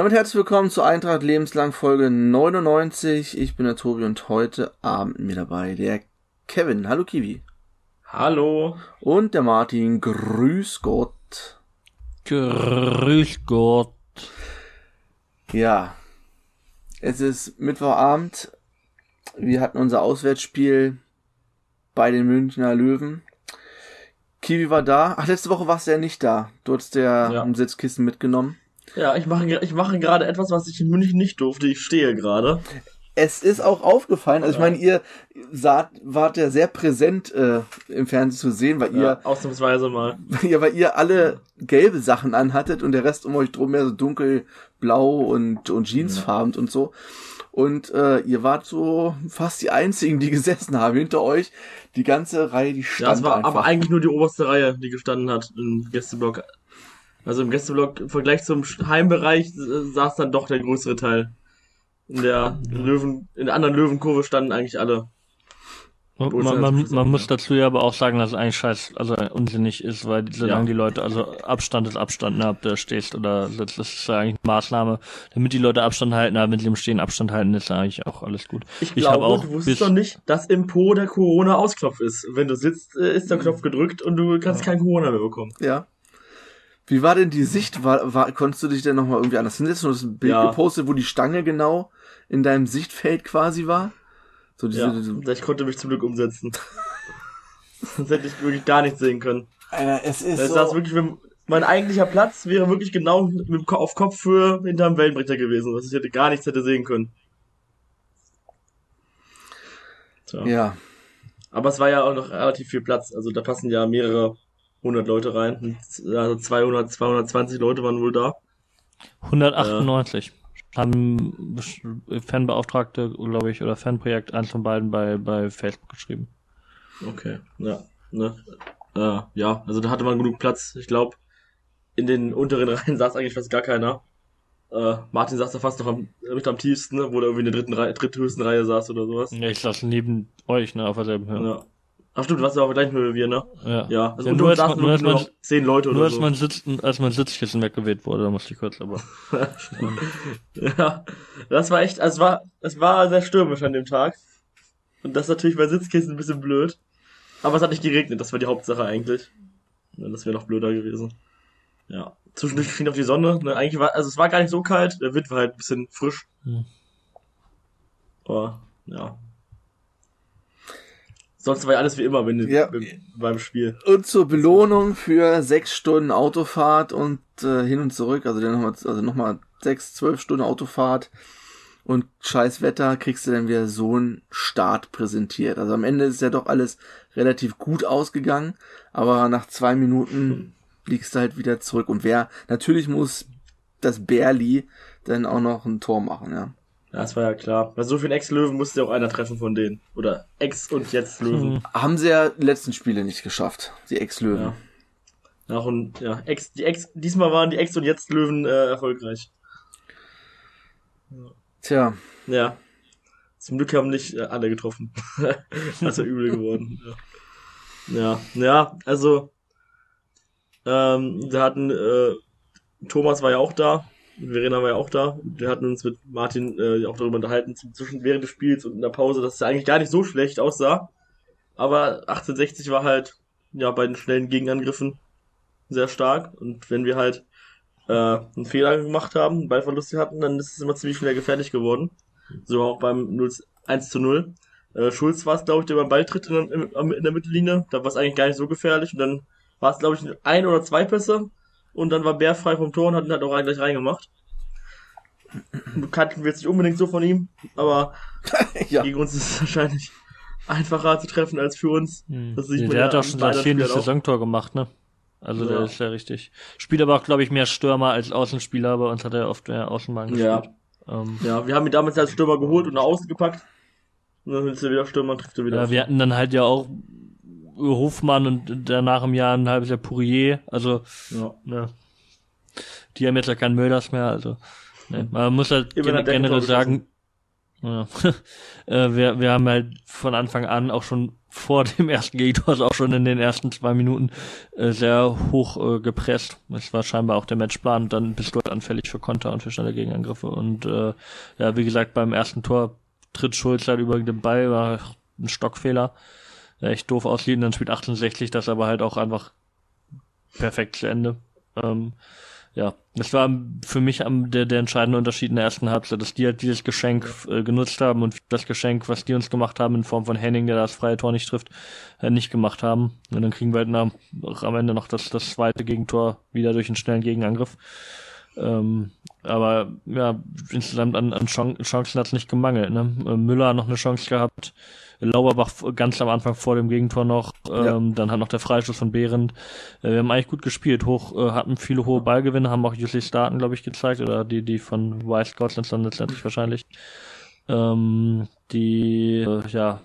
Damit herzlich willkommen zur Eintracht Lebenslang Folge 99. Ich bin der Tobi und heute Abend mit dabei der Kevin. Hallo Kiwi. Hallo. Und der Martin. Grüß Gott. Grüß Gott. Ja. Es ist Mittwochabend. Wir hatten unser Auswärtsspiel bei den Münchner Löwen. Kiwi war da. Ach, letzte Woche warst du ja nicht da. Du hattest ja, Ja. ein Sitzkissen mitgenommen. Ja, ich mache ich mache gerade etwas, was ich in München nicht durfte. Ich stehe gerade. Es ist auch aufgefallen, also ich meine, ihr saht, wart ja sehr präsent äh, im Fernsehen zu sehen, weil Ja, ihr, ausnahmsweise mal. ja, weil ihr alle gelbe Sachen anhattet und der Rest um euch drum mehr so dunkelblau und, und jeansfarben und so. Und äh, ihr wart so fast die einzigen, die gesessen haben hinter euch. Die ganze Reihe, die stand Ja, es war einfach. aber eigentlich nur die oberste Reihe, die gestanden hat im Gästeblock. Also im Gästeblock im Vergleich zum Heimbereich äh, saß dann doch der größere Teil. In der Löwen, in der anderen Löwenkurve standen eigentlich alle. Man, man, man muss ja. dazu ja aber auch sagen, dass es eigentlich scheiß, also unsinnig ist, weil solange Ja. die Leute, also Abstand ist Abstand, ne, ob du stehst oder sitzt, das ist ja eigentlich eine Maßnahme, damit die Leute Abstand halten, aber mit dem Stehen Abstand halten, ist ja eigentlich auch alles gut. Ich hab glaube, auch du wusstest doch nicht, dass im Po der Corona-Ausknopf ist. Wenn du sitzt, äh, ist der Knopf gedrückt und du kannst kein Corona mehr bekommen. Ja. Wie war denn die Sicht? War, war, konntest du dich denn nochmal irgendwie anders hinsetzen? Du hast ein Bild Ja. gepostet, wo die Stange genau in deinem Sichtfeld quasi war? So diese, Ja, diese ich konnte mich zum Glück umsetzen. Sonst hätte ich wirklich gar nichts sehen können. Alter, es ist Das so, saß wirklich, mit- mein eigentlicher Platz wäre wirklich genau mit auf Kopfhöhe hinterm Wellenbrecher gewesen, dass ich hätte gar nichts hätte sehen können. Tja. ja. Aber es war ja auch noch relativ viel Platz, also da passen ja mehrere hundert Leute rein. Also 200, 220 Leute waren wohl da. 198 haben Besch- Fanbeauftragte, glaube ich, oder Fanprojekt, eins von beiden bei, bei Facebook geschrieben. Okay, ja. Ne? Äh, ja, also da hatte man genug Platz. Ich glaube, in den unteren Reihen saß eigentlich fast gar keiner. Äh, Martin saß da fast noch am, mit am tiefsten, ne? wo er irgendwie in der dritten Reihe, dritthöchsten Reihe saß oder sowas. Ja, ich saß neben euch, ne, auf derselben Höhe. Ja. Ach stimmt, du warst ja auf der gleichen Höhe wie wir, ne? Ja. Ja, also Ja, unter nur, uns als, saßen man, nur, als, nur man, noch zehn Leute nur oder als so. mein Sitzen, als mein Sitzkissen weggeweht wurde, da musste ich kurz, aber. Ja, das war echt, also es war, es war sehr stürmisch an dem Tag. Und das ist natürlich bei Sitzkissen ein bisschen blöd. Aber es hat nicht geregnet, das war die Hauptsache eigentlich. Ja, das wäre noch blöder gewesen. Ja. Zwischendurch schien auf die Sonne. Ne? Eigentlich war, also es war gar nicht so kalt, der Wind war halt ein bisschen frisch. Hm. Aber, ja. Sonst war ja alles wie immer wenn, Ja. beim, Spiel. Und zur Belohnung für sechs Stunden Autofahrt und äh, hin und zurück, also dann nochmal, also nochmal sechs, zwölf Stunden Autofahrt und scheiß Wetter, kriegst du dann wieder so einen Start präsentiert. Also am Ende ist ja doch alles relativ gut ausgegangen, aber nach zwei Minuten liegst du halt wieder zurück. Und wer, natürlich muss das Berli dann auch noch ein Tor machen, ja. Ja, das war ja klar. Bei so vielen Ex-Löwen musste ja auch einer treffen von denen. Oder Ex- und jetzt Löwen. Hm. Haben sie ja die letzten Spiele nicht geschafft, die Ex-Löwen. Ja. Nach und ja, Ex, die Ex, diesmal waren die Ex und jetzt Löwen äh, erfolgreich. Tja, Ja. Zum Glück haben nicht äh, alle getroffen. das ist ja übel geworden. Ja, ja, ja also ähm, wir hatten äh, Thomas war ja auch da, Verena war ja auch da. Wir hatten uns mit Martin äh, auch darüber unterhalten, zwischen während des Spiels und in der Pause, dass es eigentlich gar nicht so schlecht aussah. Aber 1860 war halt ja bei den schnellen Gegenangriffen sehr stark. Und wenn wir halt äh, einen Fehler gemacht haben, einen Ballverlust hatten, dann ist es immer ziemlich schnell gefährlich geworden. So auch beim 0, 1 zu 0. Äh, Schulz war es, glaube ich, der beim Balltritt in, in, in der Mittellinie. Da war es eigentlich gar nicht so gefährlich. Und dann war es, glaube ich, ein oder zwei Pässe. Und dann war Bär frei vom Tor und hat ihn halt auch gleich reingemacht. Kannten wir jetzt nicht unbedingt so von ihm, aber ja. gegen uns ist es wahrscheinlich einfacher zu treffen als für uns. Hm. Das sieht der der hat ja auch schon sein viertes. Saisontor gemacht, ne? Also der Ja. ist ja richtig. Spielt aber auch, glaube ich, mehr Stürmer als Außenspieler. Bei uns hat er oft mehr Außenbahn Ja. gespielt. Ähm, Ja, wir haben ihn damals als Stürmer geholt und nach außen gepackt. Und dann ist er wieder Stürmer und trifft er wieder. ja, wir hatten dann halt ja auch Hofmann und danach im Jahr ein halbes Jahr Pourier. Also, ja. ne. Die haben jetzt ja keinen Mölders mehr, also. Ne. Man muss halt gen generell sagen, Ja. äh, wir, wir haben halt von Anfang an auch schon vor dem ersten Gegentor, also auch schon in den ersten zwei Minuten, äh, sehr hoch äh, gepresst. Es war scheinbar auch der Matchplan. Dann bist du halt anfällig für Konter und für schnelle Gegenangriffe. Und äh, ja, wie gesagt, beim ersten Tor tritt Schulz halt über den Ball, war ein Stockfehler. Echt doof aussieht. Und dann spielt 68 das aber halt auch einfach perfekt zu Ende. Ähm, ja, das war für mich am, der, der entscheidende Unterschied in der ersten Halbzeit, dass die halt dieses Geschenk äh, genutzt haben und das Geschenk, was die uns gemacht haben in Form von Henning, der das freie Tor nicht trifft, äh, nicht gemacht haben. Und dann kriegen wir halt nach, am Ende noch das, das zweite Gegentor wieder durch einen schnellen Gegenangriff. Ähm, aber ja, insgesamt an, an Chancen hat es nicht gemangelt. Ne? Äh, Müller hat noch eine Chance gehabt. Lauberbach ganz am Anfang vor dem Gegentor noch, ähm, ja. dann hat noch der Freistoß von Behrendt. Äh, wir haben eigentlich gut gespielt, hoch, äh, hatten viele hohe Ballgewinne, haben auch Jussi Starten, glaube ich, gezeigt, oder die, die von Weiss Scotland dann letztendlich wahrscheinlich, ähm, die, äh, ja,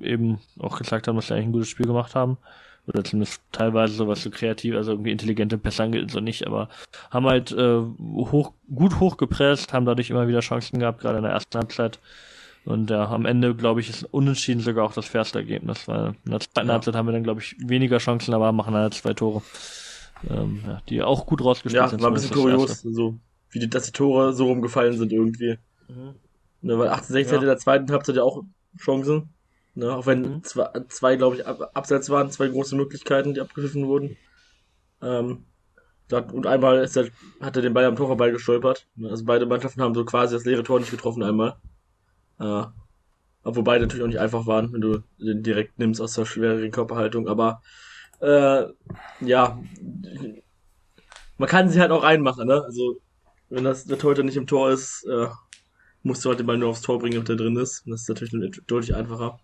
eben auch gezeigt haben, dass sie eigentlich ein gutes Spiel gemacht haben oder zumindest teilweise sowas so kreativ, also irgendwie intelligente Pässe angeht, so nicht, aber haben halt äh, hoch, gut hochgepresst, haben dadurch immer wieder Chancen gehabt, gerade in der ersten Halbzeit. Und ja, am Ende, glaube ich, ist unentschieden sogar auch das fairste Ergebnis, weil in der zweiten ja. Halbzeit haben wir dann, glaube ich, weniger Chancen, aber machen halt zwei Tore. Ähm, ja, die auch gut rausgespielt ja, sind. Ja, war ein bisschen kurios, so, wie die, dass die Tore so rumgefallen sind irgendwie. Mhm. Ne, weil 68 ja. hatte in der zweiten Halbzeit ja auch Chancen. Ne, auch wenn mhm. zwei, zwei glaube ich, ab, abseits waren, zwei große Möglichkeiten, die abgepfiffen wurden. Ähm, und einmal ist er, hat er den Ball am Tor vorbei gestolpert. Ne, also beide Mannschaften haben so quasi das leere Tor nicht getroffen einmal. Äh, wobei natürlich auch nicht einfach waren, wenn du den direkt nimmst aus der schwereren Körperhaltung. Aber äh, ja, man kann sie halt auch reinmachen, ne? Also wenn das der Torhüter nicht im Tor ist, äh, musst du halt den Ball nur aufs Tor bringen, ob der drin ist. Und das ist natürlich deutlich einfacher.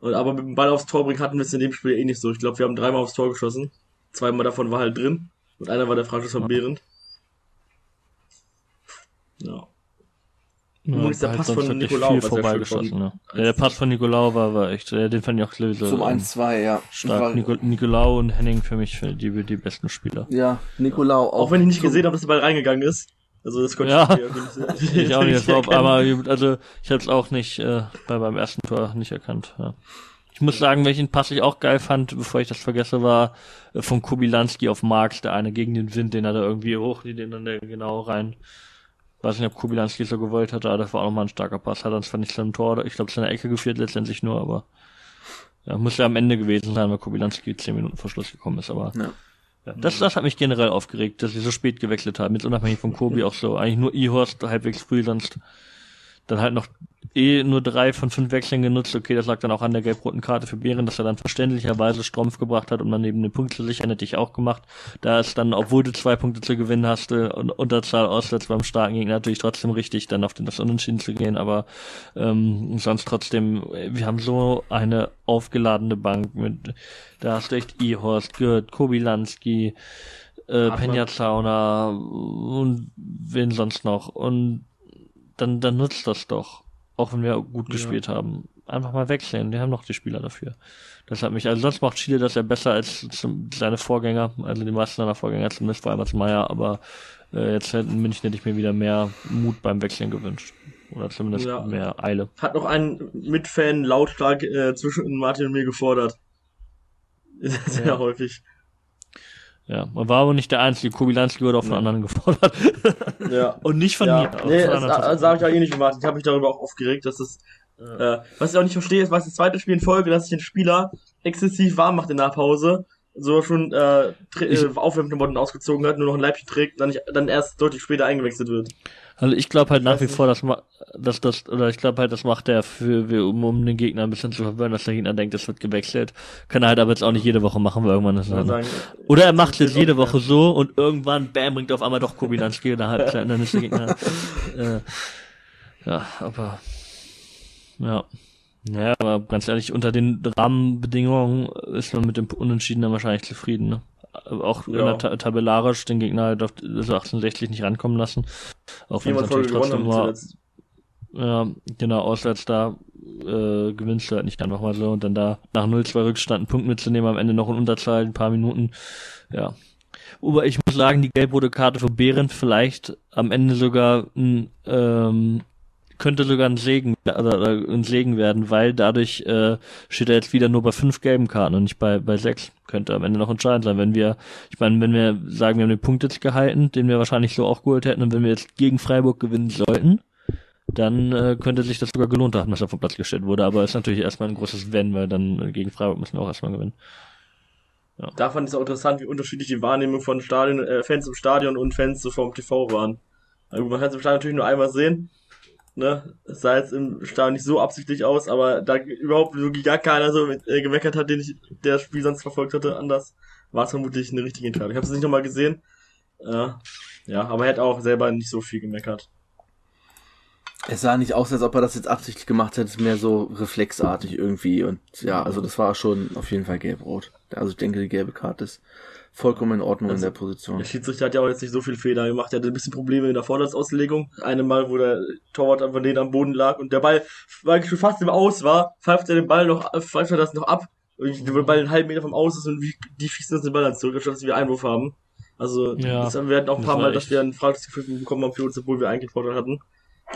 Und, aber mit dem Ball aufs Tor bringen hatten wir es in dem Spiel eh nicht so. Ich glaube, wir haben dreimal aufs Tor geschossen. Zweimal davon war halt drin. Und einer war der Freistoß von Behrend. Ja. Ja, Übrigens der Pass von Nicolau viel vorbeigeschossen, ne? Ja, der Pass von Nicolau war, war echt, äh, den fand ich auch sowieso. Zum 1-2, ja. Stark. Nico, Nicolau und Henning für mich für die, die besten Spieler. Ja, Nicolau auch. Auch wenn ich nicht gesehen habe, dass der Ball reingegangen ist. Also das konnte ja, ich, ich auch nicht, glaub, aber also ich habe es auch nicht äh, bei beim ersten Tor nicht erkannt. Ja. Ich muss sagen, welchen Pass ich auch geil fand, bevor ich das vergesse, war äh, von Kubilanski auf Marx, der eine gegen den Wind, den hat er irgendwie hoch, die den dann genau rein Weiß nicht, ob Kubilanski so gewollt hatte, aber das war auch nochmal ein starker Pass. Hat dann zwar nicht zu einem Tor, ich glaube, zu einer Ecke geführt letztendlich nur, aber ja, muss ja am Ende gewesen sein, weil Kubilanski zehn Minuten vor Schluss gekommen ist, aber ja. Ja, das, das hat mich generell aufgeregt, dass sie so spät gewechselt haben. Jetzt unabhängig von Kobi auch so. Eigentlich nur Ihorst halbwegs früh, sonst dann halt noch eh nur drei von fünf Wechseln genutzt. Okay, das lag dann auch an der gelb-roten Karte für Bären, dass er dann verständlicherweise Strumpf gebracht hat, um dann eben den Punkt zu sichern, hätte ich auch gemacht. Da ist dann, obwohl du zwei Punkte zu gewinnen hast, äh, und Unterzahl auswärts beim starken Gegner natürlich trotzdem richtig, dann auf den das Unentschieden zu gehen, aber ähm, sonst trotzdem, wir haben so eine aufgeladene Bank mit, da hast du echt Ihorst, Gürt, Kobilanski, äh, Penja Zauner und wen sonst noch und dann, dann nutzt das doch. Auch wenn wir gut ja. gespielt haben. Einfach mal wechseln. Wir haben noch die Spieler dafür. Das hat mich, also sonst macht Chile das ja besser als zum, seine Vorgänger, also die meisten seiner Vorgänger, zumindest vor allem als Meier, aber äh, jetzt in München hätte ich mir wieder mehr Mut beim Wechseln gewünscht. Oder zumindest ja. mehr Eile. Hat noch ein Mitfan lautstark äh, zwischen Martin und mir gefordert. Sehr ja. häufig. Ja, man war aber nicht der einzige. Kubilanski wurde auch von nee. anderen gefordert. ja. Und nicht von ja. mir. Nee, das, das sage ich auch eh nicht gemacht. Ich habe mich darüber auch aufgeregt, dass das, ja. äh, was ich auch nicht verstehe, ist, was das zweite Spiel in Folge, dass sich den Spieler exzessiv warm macht in der Pause, so schon äh, äh, Aufwärmklamotten ausgezogen hat, nur noch ein Leibchen trägt, dann, nicht, dann erst deutlich später eingewechselt wird. Also ich glaube halt nach wie vor, dass, dass das, oder ich glaube halt, das macht er für, um, um den Gegner ein bisschen zu verwirren, dass der Gegner denkt, es wird gewechselt. Kann er halt aber jetzt auch nicht jede Woche machen, weil irgendwann ist er. Sagen, oder er macht es jede Woche so und irgendwann, bam, bringt auf einmal doch Kubilanski in der Halbzeit, dann ist der Gegner. äh, ja, aber ja. Ja, aber ganz ehrlich, unter den Rahmenbedingungen ist man mit dem Unentschieden dann wahrscheinlich zufrieden, ne? Auch ja. Ta tabellarisch den Gegner halt auf so 1860 nicht rankommen lassen. Auch wenn es natürlich trotzdem war. Ja, genau, auswärts da äh, gewinnst du halt nicht einfach mal so und dann da nach 0-2 Rückstand einen Punkt mitzunehmen, am Ende noch in Unterzahl, ein paar Minuten. Ja. Aber ich muss sagen, die gelb-rote Karte für Behrendt vielleicht am Ende sogar ein ähm, könnte sogar ein Segen, oder, ein Segen werden, weil dadurch äh, steht er jetzt wieder nur bei fünf gelben Karten und nicht bei, bei sechs. Könnte am Ende noch entscheidend sein. Wenn wir, ich meine, wenn wir sagen, wir haben den Punkt jetzt gehalten, den wir wahrscheinlich so auch geholt hätten, und wenn wir jetzt gegen Freiburg gewinnen sollten, dann äh, könnte sich das sogar gelohnt haben, dass er vom Platz gestellt wurde. Aber ist natürlich erstmal ein großes Wenn, weil dann gegen Freiburg müssen wir auch erstmal gewinnen. Ja. Da fand ich es auch interessant, wie unterschiedlich die Wahrnehmung von Stadion, äh, Fans im Stadion und Fans so vom TV waren. Also man kann es im Stadion natürlich nur einmal sehen. Ne? Es sah jetzt im Stadion nicht so absichtlich aus, aber da überhaupt wirklich gar keiner so äh, gemeckert hat, den ich der Spiel sonst verfolgt hatte, anders, war es vermutlich eine richtige Entscheidung. Ich habe es nicht nochmal gesehen. Äh, ja, aber er hat auch selber nicht so viel gemeckert. Es sah nicht aus, als ob er das jetzt absichtlich gemacht hätte, mehr so reflexartig irgendwie. Und ja, also das war schon auf jeden Fall gelb-rot. Also ich denke, die gelbe Karte ist vollkommen in Ordnung also, in der Position. Der Schiedsrichter hat ja auch jetzt nicht so viel Fehler gemacht. Er hatte ein bisschen Probleme in der Vordersauslegung. Eine Mal, wo der Torwart einfach neben am Boden lag und der Ball, weil schon fast im Aus war, pfeift er den Ball noch, pfeift er das noch ab. Und der Ball einen halben Meter vom Aus ist und wie, die schießen uns den Ball dann zurück, anstatt dass wir Einwurf haben. Also, ja, das, wir hatten auch ein paar Mal, dass wir ein Fragezeichen bekommen haben für uns, obwohl wir eigentlich Vorteil hatten.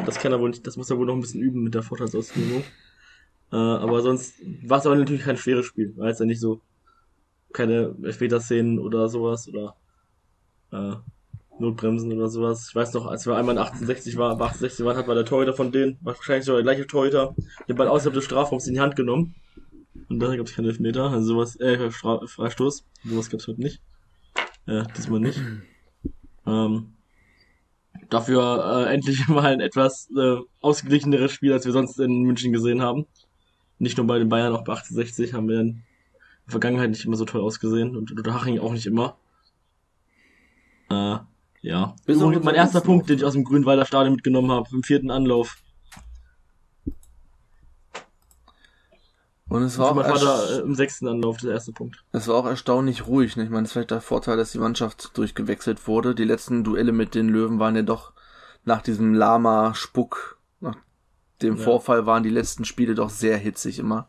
Das kann er wohl nicht, das muss er wohl noch ein bisschen üben mit der Vorteilsauslegung. Äh, aber sonst war es aber natürlich kein schweres Spiel, weil es ja nicht so keine Elfmeter-Szenen oder sowas oder äh, Notbremsen oder sowas. Ich weiß noch, als wir einmal in 1860 waren, 1860 waren, hat war der Torhüter von denen, wahrscheinlich sogar der gleiche Torhüter, den Ball außerhalb des Strafraums in die Hand genommen. Und da gab es keine Elfmeter, also sowas, äh, Stra Freistoß. Sowas gab es heute nicht. Ja, diesmal nicht. Ähm, dafür äh, endlich mal ein etwas äh, ausgeglicheneres Spiel, als wir sonst in München gesehen haben. Nicht nur bei den Bayern, auch bei 1860 haben wir in der Vergangenheit nicht immer so toll ausgesehen und Haching auch nicht immer. Äh, ja. Bis und mein erster Punkt, den ich aus dem Grünwalder Stadion mitgenommen habe, im vierten Anlauf. Und es war, auch Vater, äh, im sechsten Anlauf der erste Punkt. Es war auch erstaunlich ruhig. Ne? Ich meine, es ist vielleicht der Vorteil, dass die Mannschaft durchgewechselt wurde. Die letzten Duelle mit den Löwen waren ja doch nach diesem Lama-Spuck, nach dem ja. Vorfall waren die letzten Spiele doch sehr hitzig immer.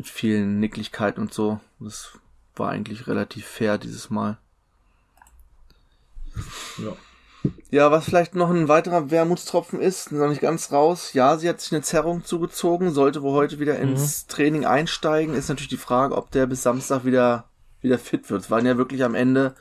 Mit vielen Nicklichkeiten und so. Das war eigentlich relativ fair dieses Mal. Ja. Ja, was vielleicht noch ein weiterer Wermutstropfen ist, noch nicht ganz raus. Ja, sie hat sich eine Zerrung zugezogen, sollte wohl heute wieder mhm. ins Training einsteigen. Ist natürlich die Frage, ob der bis Samstag wieder wieder fit wird. Es waren ja wirklich am Ende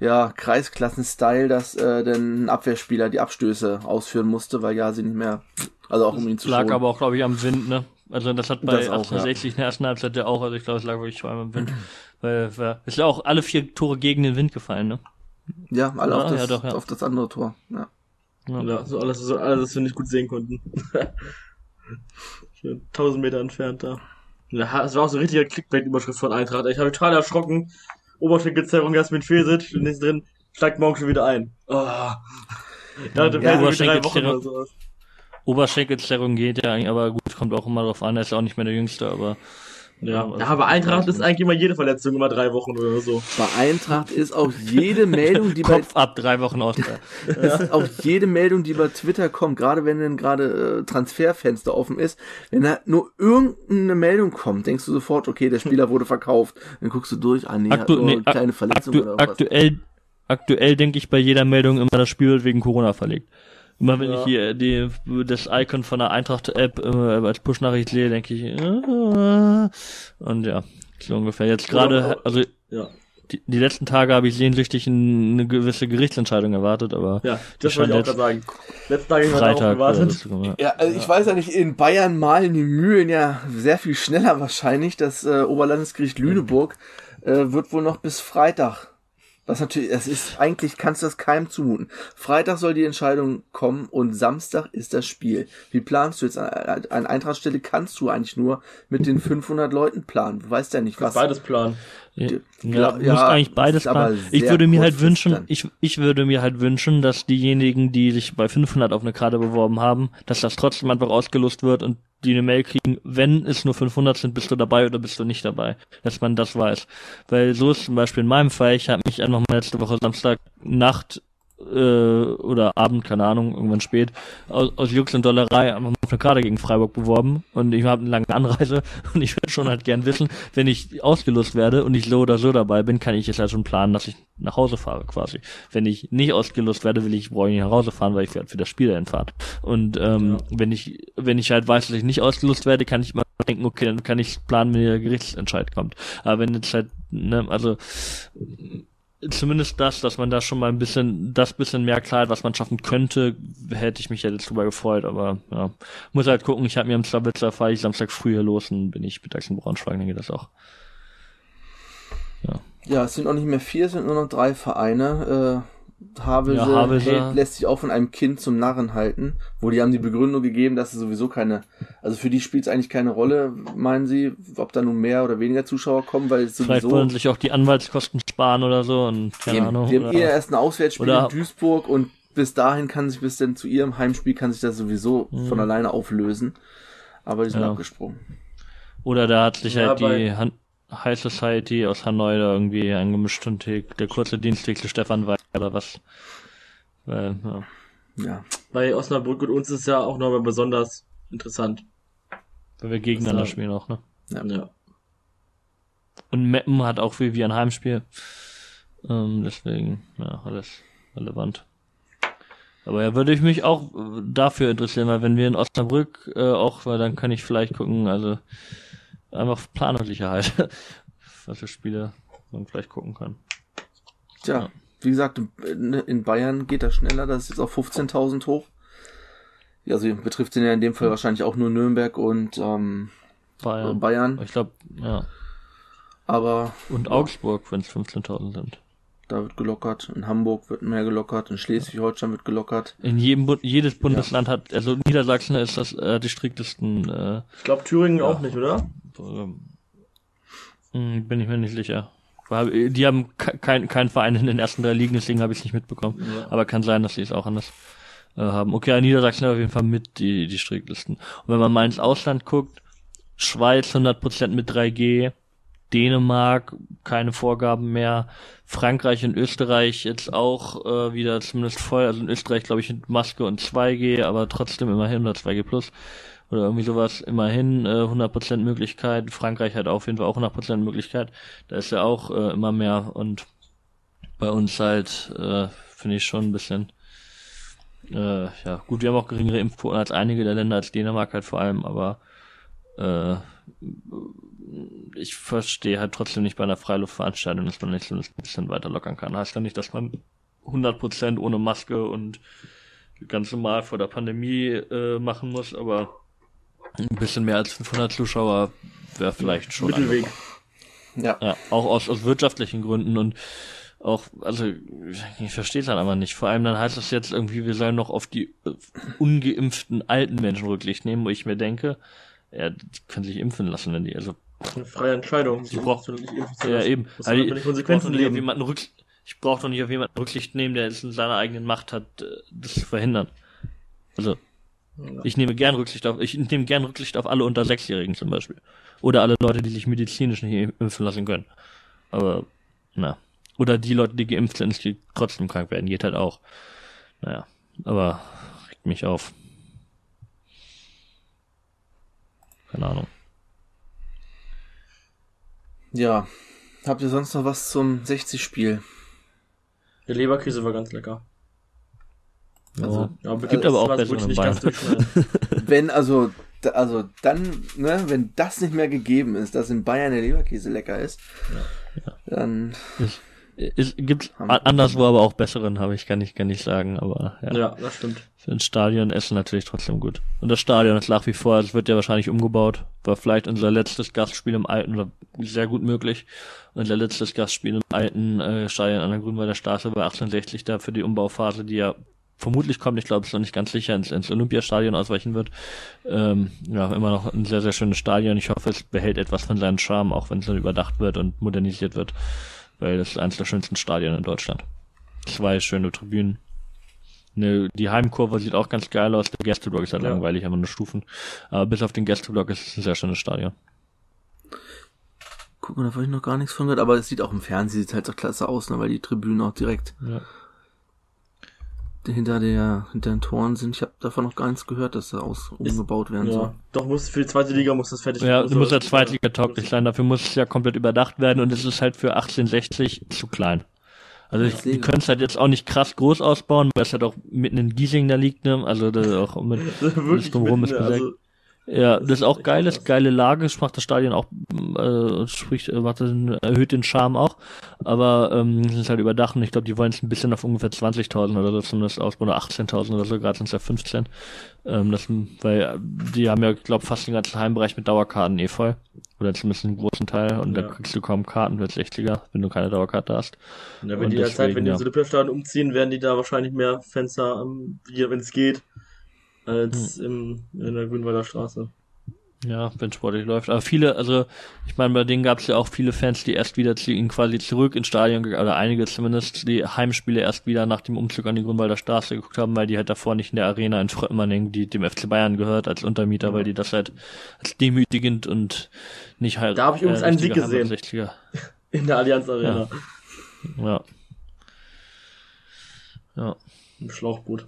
ja Kreisklassen-Style, dass äh, denn ein Abwehrspieler die Abstöße ausführen musste, weil ja sie nicht mehr, also auch um ihn zu lag schonen. aber auch glaube ich am Wind, ne? Also das hat bei das auch, 68 ja. in der ersten Halbzeit ja auch, also ich glaube, es lag wirklich zweimal im Wind. weil, weil ist ja auch alle vier Tore gegen den Wind gefallen, ne? Ja, alle ah, auf, das, ja, doch, ja. auf das andere Tor. Ja. Ja, so alles, so alles, was wir nicht gut sehen konnten. 1000 Meter entfernt da. Ja, es war auch so ein richtiger Clickbait-Überschrift von Eintracht. Ich habe total erschrocken. Oberschenkelzerrung Jasmin Fesic und ist drin, steigt morgen schon wieder ein. Oh. Ja, ja, Oberschenkelzerrung, Oberschenkelzerrung geht ja eigentlich, aber gut, kommt auch immer drauf an, er ist auch nicht mehr der Jüngste, aber ja, ja aber Eintracht ist eigentlich immer jede Verletzung immer drei Wochen oder so. Bei Eintracht ist auch jede Meldung, die Kopf bei ab drei Wochen aus. ist auch jede Meldung, die bei Twitter kommt, gerade wenn dann gerade äh, Transferfenster offen ist, wenn da nur irgendeine Meldung kommt, denkst du sofort, okay, der Spieler wurde verkauft. Dann guckst du durch, ah nee, Aktu hat nur nee, kleine Verletzung aktu oder was. Aktuell, aktuell denke ich bei jeder Meldung immer, das Spiel wird wegen Corona verlegt. Immer wenn ja. ich hier die, das Icon von der Eintracht-App äh, als Push-Nachricht sehe, denke ich, äh, und ja, so ungefähr. Jetzt gerade, also ja. die, die letzten Tage habe ich sehnsüchtig eine gewisse Gerichtsentscheidung erwartet, aber ja, das wollte ich auch gerade sagen. Letzten Tage Freitag auch gewartet. Ja, also ich weiß ja nicht, in Bayern malen die Mühlen ja sehr viel schneller wahrscheinlich. Das äh, Oberlandesgericht Lüneburg äh, wird wohl noch bis Freitag was natürlich, es ist, eigentlich kannst du das keinem zumuten. Freitag soll die Entscheidung kommen und Samstag ist das Spiel. Wie planst du jetzt? Eine Eintrachtstelle kannst du eigentlich nur mit den 500 Leuten planen. Du weißt ja nicht, was. Beides planen. Ja, ja, ja muss eigentlich beides planen. Ich würde mir halt wünschen, ich, ich würde mir halt wünschen, dass diejenigen, die sich bei 500 auf eine Karte beworben haben, dass das trotzdem einfach ausgelost wird und die eine Mail kriegen, wenn es nur 500 sind, bist du dabei oder bist du nicht dabei, dass man das weiß. Weil so ist zum Beispiel in meinem Fall, ich habe mich einfach mal letzte Woche Samstag Nacht äh, oder Abend, keine Ahnung, irgendwann spät, aus, aus Jux und Dollerei haben wir uns gerade gegen Freiburg beworben und ich habe eine lange Anreise und ich würde schon halt gern wissen, wenn ich ausgelost werde und ich so oder so dabei bin, kann ich jetzt halt schon planen, dass ich nach Hause fahre quasi. Wenn ich nicht ausgelost werde, will ich, brauche ich nicht nach Hause fahren, weil ich werde für das Spiel entfahren. Und ähm, ja. wenn ich, wenn ich halt weiß, dass ich nicht ausgelost werde, kann ich mal denken, okay, dann kann ich planen, wenn der Gerichtsentscheid kommt. Aber wenn jetzt halt, ne, also zumindest das, dass man da schon mal ein bisschen, das bisschen mehr Klarheit, was man schaffen könnte, hätte ich mich ja jetzt drüber gefreut, aber ja, muss halt gucken, ich habe mir am Slawitzer fahre ich Samstag früh hier los und bin ich mittags in Braunschweig, dann geht das auch. Ja. Ja, es sind auch nicht mehr vier, es sind nur noch drei Vereine. Havelse, ja, Havelse. lässt sich auch von einem Kind zum Narren halten, wo die haben die Begründung gegeben, dass es sowieso keine, also für die spielt es eigentlich keine Rolle, meinen sie, ob da nun mehr oder weniger Zuschauer kommen, weil es sowieso... Vielleicht wollen sich auch die Anwaltskosten sparen oder so und keine eben, Ahnung. Die haben eher erst ein Auswärtsspiel in Duisburg und bis dahin kann sich, bis denn zu ihrem Heimspiel kann sich das sowieso mhm. von alleine auflösen. Aber die sind ja. abgesprungen. Oder da hat sich ja, halt die Hand High Society aus Hanoi da irgendwie eingemischt und der kurze Dienstweg zu Stefan Weil oder was. Weil, ja. ja. Bei Osnabrück und uns ist ja auch nochmal besonders interessant. Weil wir gegeneinander spielen auch, ne? Ja. ja. Und Meppen hat auch wie, wie ein Heimspiel. Ähm, deswegen, ja, alles relevant. Aber ja, würde ich mich auch dafür interessieren, weil wenn wir in Osnabrück äh, auch, weil dann kann ich vielleicht gucken, also einfach Planungssicherheit, was für Spiele man vielleicht gucken kann. Tja, ja. wie gesagt, in Bayern geht das schneller, das ist jetzt auf 15.000 hoch. Also betrifft den ja in dem Fall wahrscheinlich auch nur Nürnberg und ähm, Bayern. Bayern. Ich glaube, ja. Aber. Und Augsburg, wenn es 15.000 sind. Da wird gelockert. In Hamburg wird mehr gelockert. In Schleswig-Holstein wird gelockert. In jedem Bu jedes Bundesland ja. hat, also Niedersachsen ist das äh, die striktesten. Äh, ich glaube Thüringen ja. auch nicht, oder? Hm, bin ich mir nicht sicher. Die haben keinen kein Verein in den ersten drei Ligen, deswegen habe ich es nicht mitbekommen. Ja. Aber kann sein, dass sie es auch anders äh, haben. Okay, Niedersachsen hat auf jeden Fall mit die, die Stricklisten. Und wenn man mal ins Ausland guckt, Schweiz 100% mit 3G, Dänemark keine Vorgaben mehr, Frankreich und Österreich jetzt auch äh, wieder zumindest voll, also in Österreich glaube ich mit Maske und 2G, aber trotzdem immerhin oder 2G plus oder irgendwie sowas, immerhin äh, 100% Möglichkeit. Frankreich hat auf jeden Fall auch 100% Möglichkeit. Da ist ja auch äh, immer mehr und bei uns halt äh, finde ich schon ein bisschen äh, ja gut, wir haben auch geringere Impfquoten als einige der Länder, als Dänemark halt vor allem, aber äh, ich verstehe halt trotzdem nicht bei einer Freiluftveranstaltung, dass man nicht so ein bisschen weiter lockern kann. Heißt ja nicht, dass man 100% ohne Maske und ganz normal vor der Pandemie äh, machen muss, aber ein bisschen mehr als 500 Zuschauer wäre vielleicht schon Mittelweg. Ja. ja. Auch aus, aus wirtschaftlichen Gründen und auch, also ich verstehe es halt einfach nicht. Vor allem dann heißt es jetzt irgendwie, wir sollen noch auf die äh, ungeimpften alten Menschen Rücklicht nehmen, wo ich mir denke, ja, die können sich impfen lassen, wenn die, also. Eine freie Entscheidung. Die nicht impfen zu Ja, eben. Also, ich, Konsequenzen ich, jemanden Rück, ich brauche doch nicht auf jemanden Rücksicht nehmen, der es in seiner eigenen Macht hat, äh, das zu verhindern. Also, ich nehme gern Rücksicht auf, ich nehme gern Rücksicht auf alle unter Sechsjährigen zum Beispiel. Oder alle Leute, die sich medizinisch nicht impfen lassen können. Aber, na. Oder die Leute, die geimpft sind, die trotzdem krank werden, geht halt auch. Naja. Aber, regt mich auf. Keine Ahnung. Ja. Habt ihr sonst noch was zum 60-Spiel? Der Leberkäse war ganz lecker. Also, ja, gibt aber auch bessere nicht Bayern. wenn also also dann, ne, wenn das nicht mehr gegeben ist, dass in Bayern der Leberkäse lecker ist, ja. dann es, es gibt anderswo aber auch besseren, habe ich kann ich kann nicht sagen, aber ja. Ja, das stimmt. Für ein Stadion essen natürlich trotzdem gut. Und das Stadion ist nach wie vor, es wird ja wahrscheinlich umgebaut, war vielleicht unser letztes Gastspiel im alten oder sehr gut möglich. Unser letztes Gastspiel im alten äh, Stadion an der Grünwalder Straße bei 1860 da für die Umbauphase, die ja vermutlich kommt, ich glaube, es ist noch nicht ganz sicher, ins, ins Olympiastadion ausweichen wird. Ähm, ja, immer noch ein sehr, sehr schönes Stadion. Ich hoffe, es behält etwas von seinem Charme, auch wenn es dann überdacht wird und modernisiert wird, weil das ist eines der schönsten Stadien in Deutschland. Zwei schöne Tribünen. Ne, die Heimkurve sieht auch ganz geil aus. Der Gästeblock ist halt ja. langweilig, aber nur Stufen. Aber bis auf den Gästeblock ist es ein sehr schönes Stadion. Guck mal, da habe ich noch gar nichts von gehört, aber es sieht auch im Fernsehen sieht halt so klasse aus, ne, weil die Tribünen auch direkt ja hinter der hinter den Toren sind. Ich habe davon noch gar nichts gehört, dass da aus umgebaut werden Ja, soll. doch muss für die zweite Liga muss das fertig Ja, muss du musst ja das- zweitliga-tauglich sein, dafür muss es ja komplett überdacht werden und es ist halt für 1860 zu klein. Also ich, die können es halt jetzt auch nicht krass groß ausbauen, weil es halt auch mitten in Giesing da liegt, ne? Also das ist auch mit Wirklich drumherum mitten, ist also, besetzt. Ja, Das das ist auch geil, ist geile Lage, macht das Stadion auch, äh, spricht, äh, warte, erhöht den Charme auch, aber ähm, es ist halt überdacht und ich glaube, die wollen es ein bisschen auf ungefähr 20.000 oder so zumindest ausbauen, oder 18.000 oder so, gerade sind es ja 15. Ähm, das, weil die haben ja, glaube fast den ganzen Heimbereich mit Dauerkarten eh voll, oder zumindest einen großen Teil und Ja. da kriegst du kaum Karten für 60er, wenn du keine Dauerkarte hast. Ja, wenn Und die derzeit, wenn deswegen, die ja. ins Olympiastadion umziehen, werden die da wahrscheinlich mehr Fenster, ähm, wenn es geht, als Hm. im, in der Grünwalder Straße. Ja, wenn sportlich läuft. Aber viele, also ich meine, bei denen gab es ja auch viele Fans, die erst wieder zu ihnen quasi zurück ins Stadion oder einige zumindest, die Heimspiele erst wieder nach dem Umzug an die Grünwalder Straße geguckt haben, weil die halt davor nicht in der Arena in Fröttmanning, die dem FC Bayern gehört, als Untermieter, weil die das halt als demütigend und nicht halt. Da hab ich übrigens einen Sieg gesehen. 60er. In der Allianz Arena. Ja. Ja, Im Schlauchboot.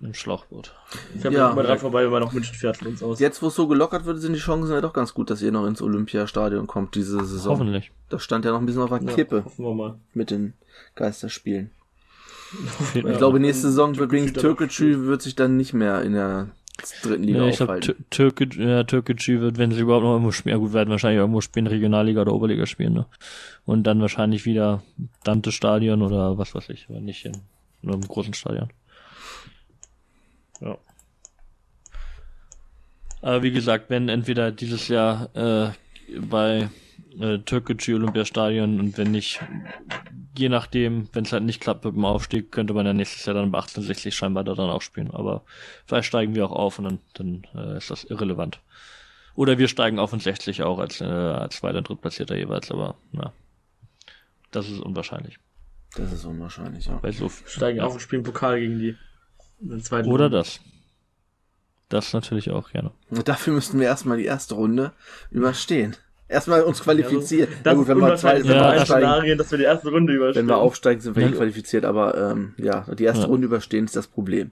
Im Schlauchboot. Fährt Ja. immer dran vorbei, wenn man nach München fährt von uns aus. Jetzt, wo es so gelockert wird, sind die Chancen ja doch ganz gut, dass ihr noch ins Olympiastadion kommt diese Saison. Hoffentlich. Das stand ja noch ein bisschen auf der Ja, Kippe Hoffen wir mal. mit den Geisterspielen. Ja. Ich glaube, nächste Saison wird Türkgücü dann Türkgücü wird sich dann nicht mehr in der dritten Liga Nee, ich aufhalten. Türke, ja, Türkgücü wird, wenn sie überhaupt noch irgendwo spielen, ja gut, werden wahrscheinlich irgendwo spielen, Regionalliga oder Oberliga spielen, ne? Und dann wahrscheinlich wieder Dante Stadion oder was weiß ich, aber nicht in nur im großen Stadion. Ja. Aber wie gesagt, wenn entweder dieses Jahr äh, bei äh, Türkgücü Olympiastadion und wenn nicht, je nachdem, wenn es halt nicht klappt mit dem Aufstieg, könnte man ja nächstes Jahr dann bei 1860 scheinbar da dann auch spielen. Aber vielleicht steigen wir auch auf und dann, dann äh, ist das irrelevant. Oder wir steigen auf in 60 auch als, äh, als zweiter und drittplatzierter jeweils, aber na, das ist unwahrscheinlich. Das ist unwahrscheinlich, ja. Weil so Steigen ja. auf und spielen Pokal gegen die. In der zweiten Oder Runde. das. Das natürlich auch gerne. Und dafür müssten wir erstmal die erste Runde überstehen. Erstmal uns qualifizieren. Das ja, gut, wenn wir, zwei, wenn, Ja, wir Szenarien, dass wir die erste Runde überstehen. wenn wir aufsteigen, sind wir Ja. nicht qualifiziert, aber ähm, ja, die erste Ja. Runde überstehen ist das Problem.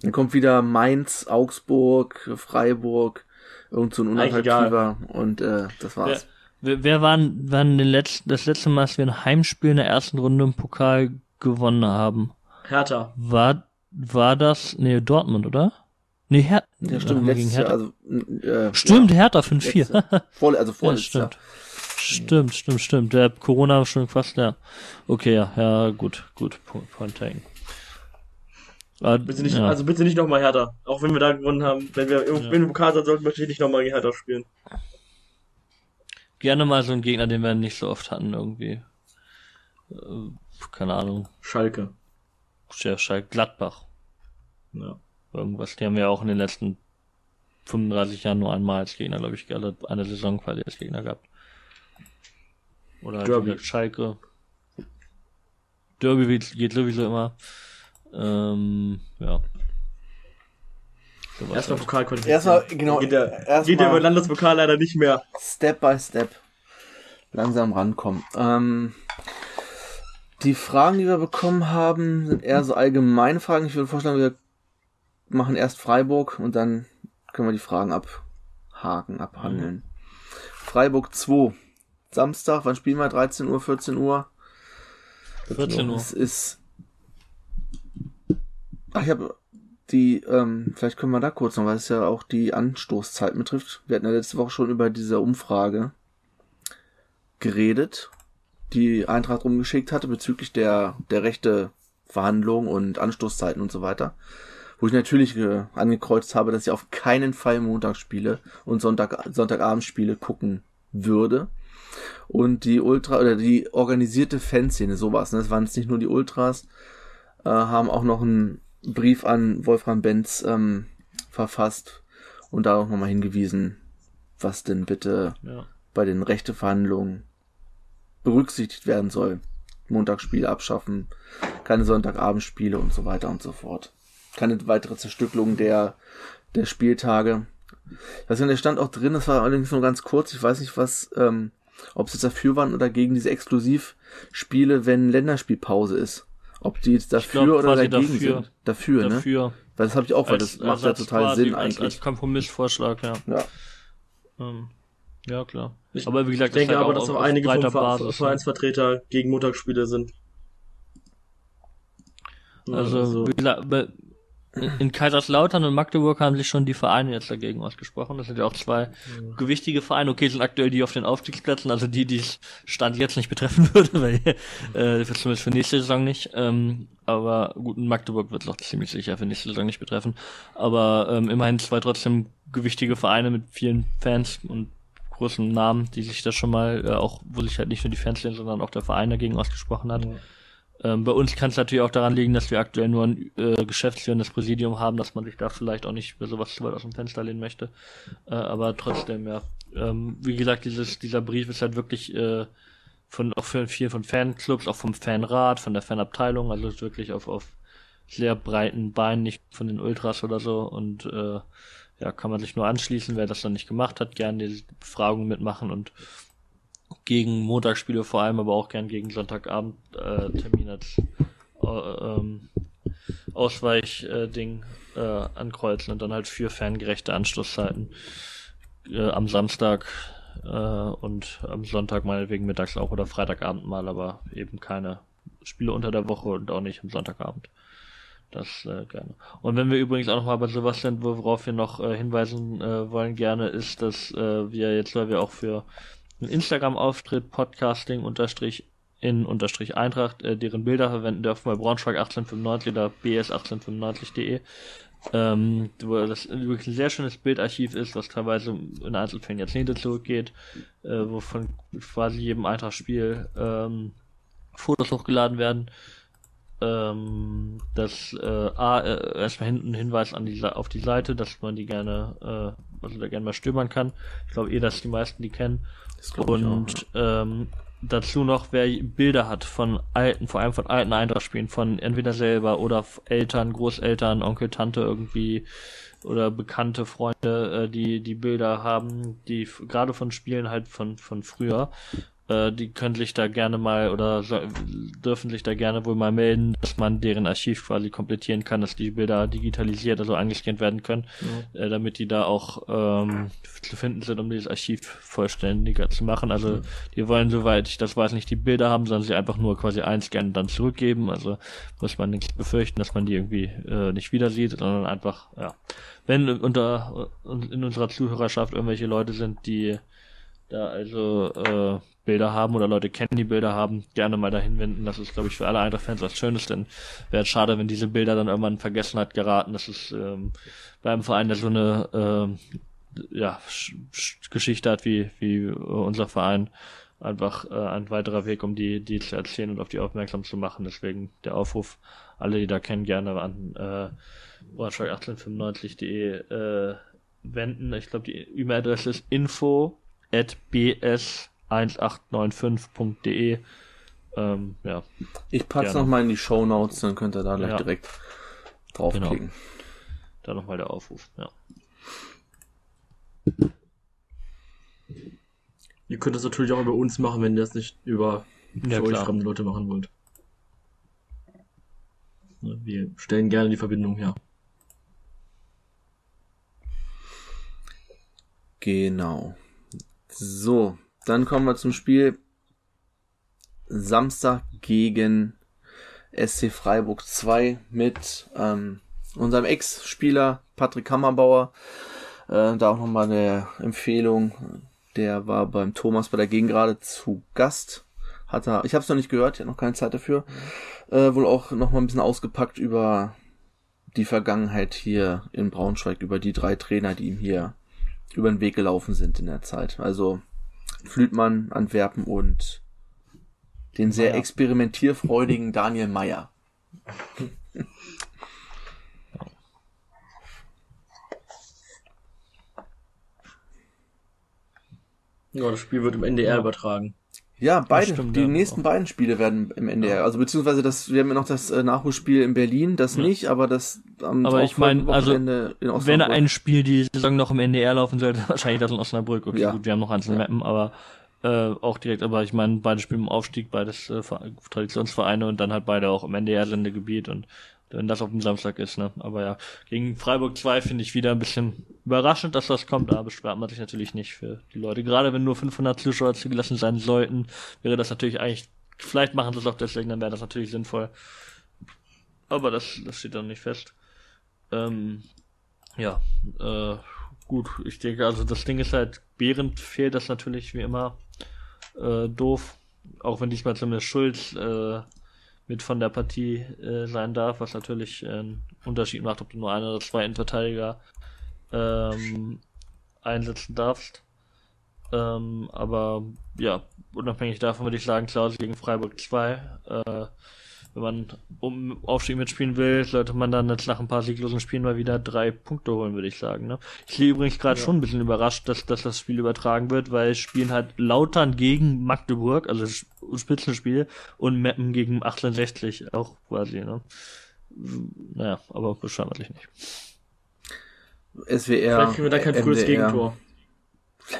Dann kommt wieder Mainz, Augsburg, Freiburg, irgend so ein unattraktiver und äh, das war's. Wer, wer waren, waren den letzten, das letzte Mal, dass wir ein Heimspiel in der ersten Runde im Pokal gewonnen haben? Hertha. War, war das, nee, Dortmund, oder? Nee, Her Ja, stimmt, letztes Jahr, Hertha. also, äh, Stimmt, ja, Hertha 5-4. letztes- Vor, also ja, vorletztes Jahr. stimmt. Stimmt, stimmt, stimmt. Der Corona schon fast, ja. Okay, ja, ja, gut, gut, point, point taken. Aber, Bitte nicht, ja. Also bitte nicht nochmal Hertha. Auch wenn wir da gewonnen haben. Wenn wir im, Ja. wenn wir Pokal sein sollten, möchte ich nicht nochmal gegen Hertha spielen. Gerne mal so einen Gegner, den wir nicht so oft hatten, irgendwie. Äh, keine Ahnung. Schalke. Ja, Schalke, Gladbach. Ja. Irgendwas. Die haben wir auch in den letzten 35 Jahren nur einmal als Gegner, glaube ich, alle eine Saison quasi als Gegner gehabt. Oder halt Derby. Schalke. Derby geht- sowieso immer. Ähm, ja. Sowas Erstmal halt. Pokal qualifizieren. Erstmal, genau, Geht der, erstmal- geht der über Landespokal leider nicht mehr. Step by Step langsam rankommen. Ähm, die Fragen, die wir bekommen haben, sind eher so allgemeine Fragen. Ich würde vorschlagen, wir machen erst Freiburg und dann können wir die Fragen abhaken, abhandeln. Freiburg 2. Samstag, wann spielen wir? 13 Uhr, 14 Uhr? 14 Uhr. Es ist. Ach, ich habe die, ähm, vielleicht können wir da kurz noch, weil es ja auch die Anstoßzeit betrifft. Wir hatten ja letzte Woche schon über diese Umfrage geredet, die Eintracht rumgeschickt hatte bezüglich der, der rechte Verhandlungen und Anstoßzeiten und so weiter. Wo ich natürlich äh, angekreuzt habe, dass ich auf keinen Fall Montagsspiele und Sonntag, Sonntagabendspiele gucken würde. Und die Ultra oder die organisierte Fanszene, sowas, ne? das waren jetzt nicht nur die Ultras, äh, haben auch noch einen Brief an Wolfram Benz ähm, verfasst und da auch nochmal hingewiesen, was denn bitte Ja. bei den Rechteverhandlungen berücksichtigt werden soll. Montagsspiele abschaffen, keine Sonntagabendspiele und so weiter und so fort. Keine weitere Zerstückelung der, der Spieltage. Ich weiß nicht, der stand auch drin, das war allerdings nur ganz kurz. Ich weiß nicht, was, ähm, ob sie jetzt dafür waren oder gegen diese Exklusivspiele, wenn Länderspielpause ist. Ob die jetzt dafür glaub, oder dagegen dafür. sind. Dafür, ne? Dafür. Weil das habe ich auch, weil das macht ja total Sinn als, eigentlich. Als Kompromissvorschlag, ja. ja. Ähm, ja, klar. Ich aber wie gesagt, Ich denke halt aber, dass auch einige vom Basis, ne? Vereinsvertreter gegen Montagsspiele sind. Ja, Also, wie in Kaiserslautern und Magdeburg haben sich schon die Vereine jetzt dagegen ausgesprochen. Das sind ja auch zwei gewichtige Vereine. Okay, sind aktuell die auf den Aufstiegsplätzen, also die, die es Stand jetzt nicht betreffen würde, weil äh, zumindest für nächste Saison nicht. Ähm, aber gut, in Magdeburg wird es auch ziemlich sicher für nächste Saison nicht betreffen. Aber ähm, immerhin zwei trotzdem gewichtige Vereine mit vielen Fans und großen Namen, die sich da schon mal, äh, auch wo sich halt nicht nur die Fans sehen, sondern auch der Verein dagegen ausgesprochen hat. Ähm, bei uns kann es natürlich auch daran liegen, dass wir aktuell nur ein äh, geschäftsführendes Präsidium haben, dass man sich da vielleicht auch nicht für sowas zu weit aus dem Fenster lehnen möchte. Äh, aber trotzdem, ja. Ähm, wie gesagt, dieses, dieser Brief ist halt wirklich äh, von auch für viel von Fanclubs, auch vom Fanrat, von der Fanabteilung, also ist wirklich auf, auf sehr breiten Beinen, nicht von den Ultras oder so. Und äh, ja, kann man sich nur anschließen, wer das dann nicht gemacht hat, gerne die Befragung mitmachen und gegen Montagsspiele vor allem, aber auch gern gegen Sonntagabend äh, Termin als äh, ähm, Ausweichding äh, ankreuzen und dann halt für fangerechte Anschlusszeiten äh, am Samstag äh, und am Sonntag meinetwegen mittags auch oder Freitagabend mal, aber eben keine Spiele unter der Woche und auch nicht am Sonntagabend. Das äh, gerne. Und wenn wir übrigens auch nochmal bei sind, worauf wir noch äh, hinweisen äh, wollen gerne, ist, dass äh, wir jetzt, weil wir auch für einen Instagram-Auftritt Podcasting unterstrich in unterstrich Eintracht, äh, deren Bilder verwenden dürfen bei Braunschweig 1895 oder bs1895.de. Ähm, wo das wirklich ein sehr schönes Bildarchiv ist, was teilweise in Einzelfällen Jahrzehnte zurückgeht, äh, wo von quasi jedem Eintrachtspiel ähm, Fotos hochgeladen werden. Ähm, das äh, A, äh, erstmal hinten ein Hinweis an die, auf die Seite, dass man die gerne, äh, also da gerne mal stöbern kann. Ich glaube eh, dass die meisten die kennen. Und ähm, dazu noch, wer Bilder hat von alten, vor allem von alten Eintrachtspielen, von entweder selber oder Eltern, Großeltern, Onkel, Tante irgendwie oder bekannte Freunde, äh, die die Bilder haben, die gerade von Spielen halt von von früher, äh, die können sich da gerne mal oder so, dürfen sich da gerne wohl mal melden, dass man deren Archiv quasi komplettieren kann, dass die Bilder digitalisiert, also eingescannt werden können, äh, damit die da auch ähm, zu finden sind, um dieses Archiv vollständiger zu machen. Also die wollen, soweit ich das weiß, nicht die Bilder haben, sondern sie einfach nur quasi einscannen und dann zurückgeben. Also muss man nicht befürchten, dass man die irgendwie äh, nicht wieder sieht, sondern einfach, ja. Wenn unter in unserer Zuhörerschaft irgendwelche Leute sind, die da also äh, Bilder haben oder Leute kennen, die Bilder haben, gerne mal dahin wenden. Das ist, glaube ich, für alle Eintracht-Fans was Schönes, denn wäre es schade, wenn diese Bilder dann irgendwann in Vergessenheit geraten. Das ist ähm, beim Verein, der so eine ähm, ja, Sch Sch Geschichte hat wie, wie äh, unser Verein, einfach äh, ein weiterer Weg, um die, die zu erzählen und auf die aufmerksam zu machen. Deswegen der Aufruf, alle, die da kennen, gerne an äh, braunschweig1895.de äh, wenden. Ich glaube, die E-Mail-Adresse ist info at bs1895.de. Ähm, ja, Ich pack's Gerne. noch mal in die Show Notes, dann könnt ihr da gleich Ja. direkt draufklicken. da nochmal der Aufruf. Ja. Ihr könnt das natürlich auch über uns machen, wenn ihr das nicht über Ja, für euch fremde Leute machen wollt. Wir stellen gerne die Verbindung her. Genau. So, dann kommen wir zum Spiel Samstag gegen SC Freiburg 2 mit ähm, unserem Ex-Spieler Patrick Kammerbauer. Äh, da auch nochmal eine Empfehlung. Der war beim Thomas bei der Gegengrade zu Gast. Hat er, ich habe es noch nicht gehört, ich hatte noch keine Zeit dafür. Äh, wohl auch nochmal ein bisschen ausgepackt über die Vergangenheit hier in Braunschweig, über die drei Trainer, die ihm hier über den Weg gelaufen sind in der Zeit. Also Flütmann, Antwerpen und den sehr Meier. experimentierfreudigen Daniel Meyer. Ja, das Spiel wird im NDR übertragen. Ja, beide, stimmt, die ja. nächsten beiden Spiele werden im NDR, also beziehungsweise das, wir haben ja noch das äh, Nachholspiel in Berlin, das Ja. nicht, aber das am Aber ich mein, darauffolgenden also. Wenn ein Spiel die Saison noch im NDR laufen sollte, wahrscheinlich das in Osnabrück. Okay, Ja. gut, wir haben noch eins in Mappen, aber Äh, auch direkt, aber ich meine, beide spielen im Aufstieg, beides äh, Traditionsvereine und dann halt beide auch im NDR-Sendegebiet und wenn das auf dem Samstag ist, ne? Aber ja, gegen Freiburg 2 finde ich wieder ein bisschen überraschend, dass das kommt, aber beschwert man sich natürlich nicht für die Leute. Gerade wenn nur 500 Zuschauer zugelassen sein sollten, wäre das natürlich eigentlich, vielleicht machen sie es auch deswegen, dann wäre das natürlich sinnvoll. Aber das, das steht dann nicht fest. Ähm, ja, äh, gut, ich denke, also das Ding ist halt, Behrend fehlt das natürlich wie immer äh, doof. Auch wenn diesmal zumindest Schulz äh, mit von der Partie äh, sein darf, was natürlich einen Unterschied macht, ob du nur einen oder zwei Innenverteidiger ähm, einsetzen darfst. Ähm, aber ja, unabhängig davon würde ich sagen, Klaus gegen Freiburg 2. Äh, wenn man um Aufstieg mitspielen will, sollte man dann jetzt nach ein paar sieglosen Spielen mal wieder drei Punkte holen, würde ich sagen. Ne? Ich bin übrigens gerade ja. schon ein bisschen überrascht, dass, dass das Spiel übertragen wird, weil spielen halt Lautern gegen Magdeburg, also Spitzenspiel, und Meppen gegen 1860 auch quasi. Ne? Naja, aber wahrscheinlich nicht. SWR. Vielleicht kriegen wir da kein frühes Gegentor.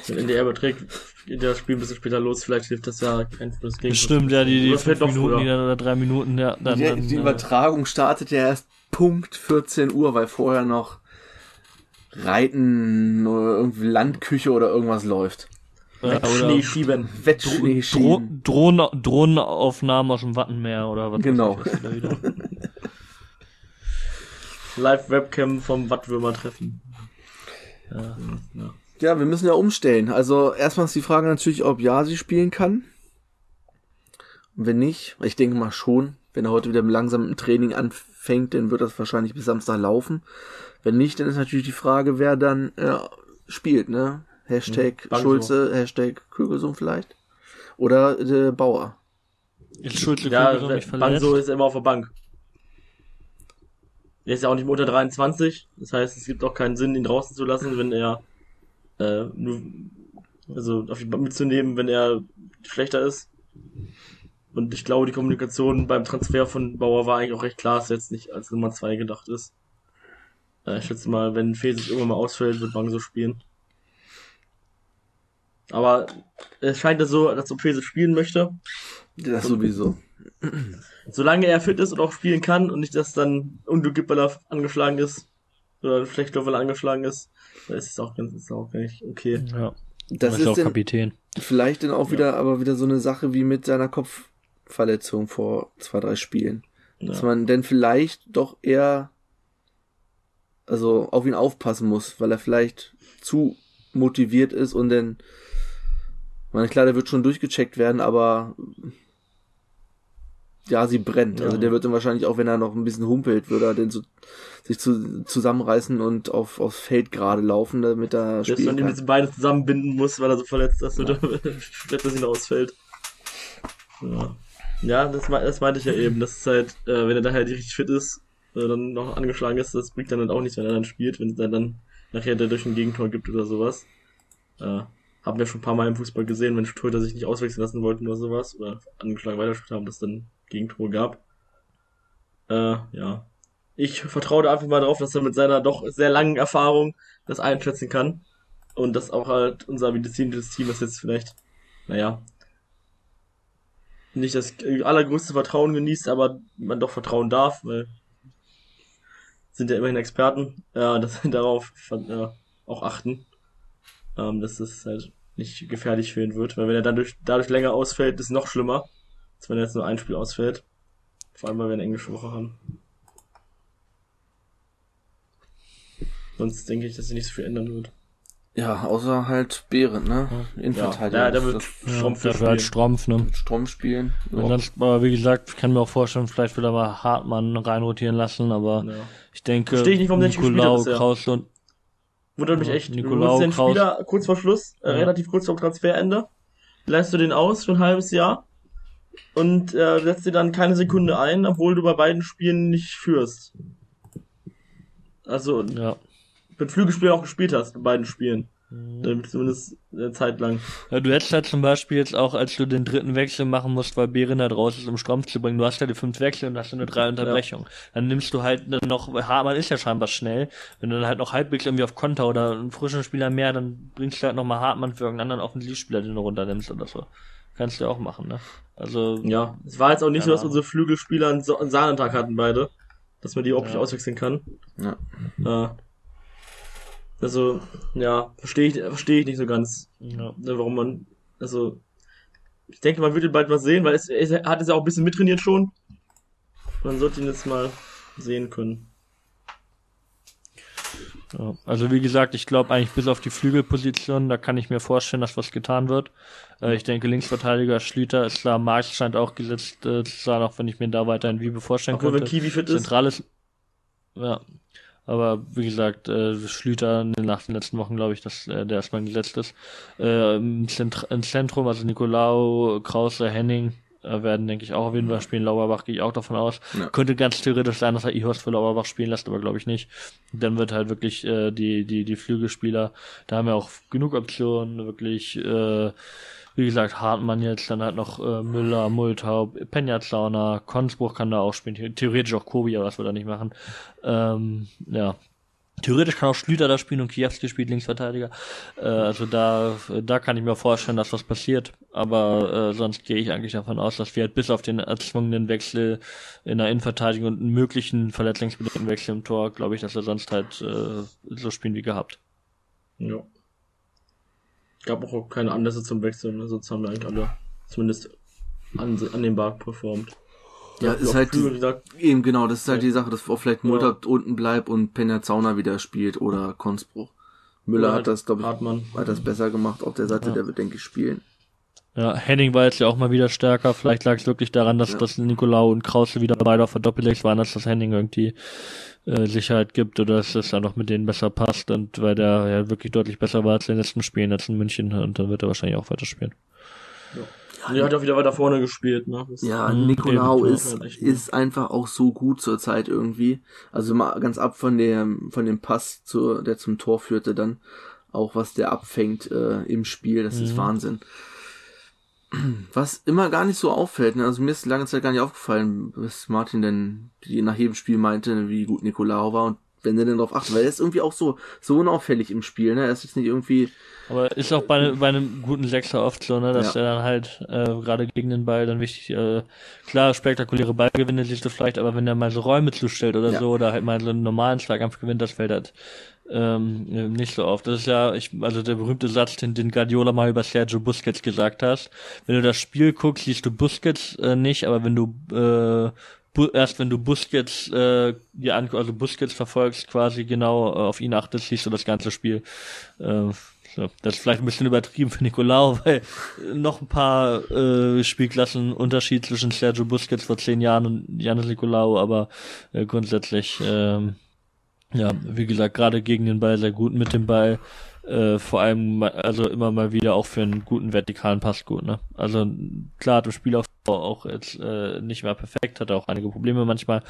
Wenn NDR überträgt, geht das Spiel ein bisschen später los, vielleicht hilft das ja kein frühes Gegentor. Stimmt, ja, die, die fünf Minuten, die dann, oder drei Minuten, ja. Dann, die, dann, die Übertragung startet ja erst Punkt 14 Uhr, weil vorher noch Reiten oder irgendwie Landküche oder irgendwas läuft. Ja, Wettschnee schieben. Wettschnee schieben. Drohnen, Drohnenaufnahmen aus dem Wattenmeer oder was. Genau. Live-Webcam vom Wattwürmer-Treffen. Ja. ja. Ja, wir müssen ja umstellen. Also erstmal ist die Frage natürlich, ob Yasi spielen kann. Und wenn nicht, ich denke mal schon, wenn er heute wieder langsam im Training anfängt, dann wird das wahrscheinlich bis Samstag laufen. Wenn nicht, dann ist natürlich die Frage, wer dann äh, spielt, ne? Hashtag mhm, Schulze, Hashtag Kögelsum vielleicht. Oder äh, Bauer. Ist Schulze ja, Kögelsum nicht verletzt? Bangso ist immer auf der Bank. Er ist ja auch nicht mehr unter 23. Das heißt, es gibt auch keinen Sinn, ihn draußen zu lassen, wenn er äh, nur, also auf die Bank mitzunehmen, wenn er schlechter ist. Und ich glaube, die Kommunikation beim Transfer von Bauer war eigentlich auch recht klar, dass er jetzt nicht als Nummer 2 gedacht ist. Äh, ich schätze mal, wenn Fesis irgendwann mal ausfällt, wird Bang so spielen. Aber es scheint ja so, dass ob Fesis spielen möchte. Das sowieso. Solange er fit ist und auch spielen kann und nicht, dass dann Unglück gibt, weil er angeschlagen ist. Oder vielleicht weil er angeschlagen ist, das ist auch ganz, ist auch gar nicht okay. Ja. Das ist, auch Kapitän. Vielleicht dann auch wieder, ja. aber wieder so eine Sache wie mit seiner Kopfverletzung vor zwei, drei Spielen. Ja. Dass man denn vielleicht doch eher, also auf ihn aufpassen muss, weil er vielleicht zu motiviert ist und dann, meine, klar, der wird schon durchgecheckt werden, aber ja, sie brennt. Also ja. Also der wird dann wahrscheinlich auch, wenn er noch ein bisschen humpelt, würde er den so, sich zu, zusammenreißen und auf, aufs Feld gerade laufen, damit er spielen Dass man ihm diese Beine zusammenbinden muss, weil er so verletzt ist, ja. oder dass ihn ausfällt. Ja, ja das, das meinte ich ja eben. Das ist halt, äh, wenn er daher halt richtig fit ist, äh, dann noch angeschlagen ist, das bringt dann halt auch nichts, wenn er dann spielt, wenn es dann, nachher der durch ein Gegentor gibt oder sowas. Äh, haben wir schon ein paar Mal im Fußball gesehen, wenn Torhüter sich nicht auswechseln lassen wollten oder sowas, oder angeschlagen weitergespielt haben, dass dann Gegentor gab. Äh, ja. Ich vertraue da einfach mal darauf, dass er mit seiner doch sehr langen Erfahrung das einschätzen kann. Und dass auch halt unser medizinisches Team, das jetzt vielleicht, naja, nicht das allergrößte Vertrauen genießt, aber man doch vertrauen darf, weil sind ja immerhin Experten, äh, dass sie darauf äh, auch achten, ähm, dass das halt nicht gefährlich für wird, weil wenn er dadurch, dadurch länger ausfällt, ist es noch schlimmer als wenn jetzt nur ein Spiel ausfällt. Vor allem, weil wir eine englische Woche haben. Sonst denke ich, dass sich nicht so viel ändern wird. Ja, außer halt Behren, ne? Innenverteidiger. Ja, der wird Strumpf ja, halt Strumpf, ne? Strumpf spielen. Ja. Sonst, aber wie gesagt, ich kann mir auch vorstellen, vielleicht will er mal Hartmann reinrotieren lassen, aber ja. ich denke, Verstehe ich nicht, warum Nikolaus, Kraus und Wundert mich echt. Nikolaus, du den Spieler kurz vor Schluss, äh, relativ kurz vor Transferende, lässt du den aus für ein halbes Jahr und äh, setzt dir dann keine Sekunde ein, obwohl du bei beiden Spielen nicht führst. Also, ja. wenn Flügelspieler auch gespielt hast, bei beiden Spielen. Mhm. Zumindest eine Zeit lang. Ja, du hättest halt zum Beispiel jetzt auch, als du den dritten Wechsel machen musst, weil Bären da draußen ist, um Strom zu bringen, du hast ja die fünf Wechsel und hast eine drei Unterbrechung. Ja. Dann nimmst du halt dann noch, Hartmann ist ja scheinbar schnell, wenn du dann halt noch halbwegs irgendwie auf Konter oder einen frischen Spieler mehr, dann bringst du halt nochmal Hartmann für irgendeinen anderen Offensivspieler, den du runternimmst oder so. Kannst du ja auch machen, ne? Also. Ja, es war jetzt auch nicht so, dass unsere Flügelspieler einen, so einen Sahnentag hatten, beide. Dass man die überhaupt ja. nicht auswechseln kann. Ja. Äh, also, ja, verstehe ich, verstehe ich nicht so ganz, ja. Ne, warum man, also, ich denke, man würde bald was sehen, weil es, er hat es ja auch ein bisschen mittrainiert schon. Man sollte ihn jetzt mal sehen können. Ja, also wie gesagt, ich glaube eigentlich bis auf die Flügelposition, da kann ich mir vorstellen, dass was getan wird. Äh, ich denke, Linksverteidiger Schlüter ist klar, Marx scheint auch gesetzt äh, zu sein, auch wenn ich mir da weiterhin wie vorstellen Obwohl, könnte. Wenn Kiwi fit Zentrales, ist. Ja, aber wie gesagt, äh, Schlüter nach den letzten Wochen glaube ich, dass äh, der erstmal gesetzt ist. Äh, im, Zentr im Zentrum, also Nicolau, Krause, Henning werden, denke ich, auch auf jeden Fall spielen. Lauerbach gehe ich auch davon aus. Ja. Könnte ganz theoretisch sein, dass er Ihorst für Lauerbach spielen lässt, aber glaube ich nicht. Dann wird halt wirklich äh, die, die, die Flügelspieler, da haben wir auch genug Optionen, wirklich äh, wie gesagt, Hartmann jetzt, dann halt noch äh, Müller, Multaub, Penjazauner, Konsbruch kann da auch spielen, theoretisch auch Kobi, aber das wird er nicht machen. Ähm, ja, Theoretisch kann auch Schlüter da spielen und Kiewski spielt Linksverteidiger. Äh, also da, da kann ich mir vorstellen, dass was passiert. Aber äh, sonst gehe ich eigentlich davon aus, dass wir halt bis auf den erzwungenen Wechsel in der Innenverteidigung und einen möglichen verletzungsbedingten Wechsel im Tor, glaube ich, dass wir sonst halt äh, so spielen wie gehabt. Ja gab auch keine Anlässe zum Wechseln, ne? sonst haben wir eigentlich alle zumindest an, annehmbar performt. Ja, ist halt die, eben genau, das ist halt ja. die Sache, dass auch vielleicht Mutter ja. unten bleibt und Penner Zauner wieder spielt oder Konsbruch. Müller hat das, glaube ich, Hartmann. hat das besser gemacht auf der Seite, ja. der wird, denke ich, spielen. Ja, Henning war jetzt ja auch mal wieder stärker. Vielleicht lag es wirklich daran, dass, ja. dass Nicolau und Krause wieder beide auf der Doppellex waren, dass das Henning irgendwie äh, Sicherheit gibt oder dass es dann noch mit denen besser passt und weil der ja wirklich deutlich besser war als in den letzten Spielen jetzt in München und dann wird er wahrscheinlich auch weiter Ja. Er hat auch wieder weiter vorne gespielt, ne? Das ja, Nicolau ist, ist einfach auch so gut zur Zeit irgendwie. Also mal ganz ab von dem, von dem Pass, zu, der zum Tor führte dann. Auch was der abfängt äh, im Spiel, das mhm. ist Wahnsinn. Was immer gar nicht so auffällt, ne? also mir ist lange Zeit gar nicht aufgefallen, was Martin denn die nach jedem Spiel meinte, wie gut Nicolao war und wenn er denn darauf achtet, weil er ist irgendwie auch so, so unauffällig im Spiel, ne? Er ist jetzt nicht irgendwie. Aber ist auch bei, bei einem guten Sechser oft so, ne, dass ja. er dann halt äh, gerade gegen den Ball dann wichtig, äh, klar, spektakuläre Ballgewinne siehst du vielleicht, aber wenn er mal so Räume zustellt oder ja. so, oder halt mal so einen normalen Schlagkampf gewinnt, das fällt halt ähm, nicht so oft. Das ist ja, ich, also der berühmte Satz, den, den Guardiola mal über Sergio Busquets gesagt hast. Wenn du das Spiel guckst, siehst du Busquets äh, nicht, aber wenn du äh, erst wenn du Busquets äh, dir also Busquets verfolgst, quasi genau äh, auf ihn achtest, siehst du das ganze Spiel. Äh, so. Das ist vielleicht ein bisschen übertrieben für Nicolau, weil noch ein paar äh, Spielklassen Unterschied zwischen Sergio Busquets vor zehn Jahren und Janis Nicolau, aber äh, grundsätzlich ähm, ja, wie gesagt, gerade gegen den Ball sehr gut mit dem Ball. Äh, vor allem, also immer mal wieder auch für einen guten vertikalen Pass gut, ne? Also klar hat im Spielaufbau auch jetzt äh, nicht mehr perfekt, hat auch einige Probleme manchmal,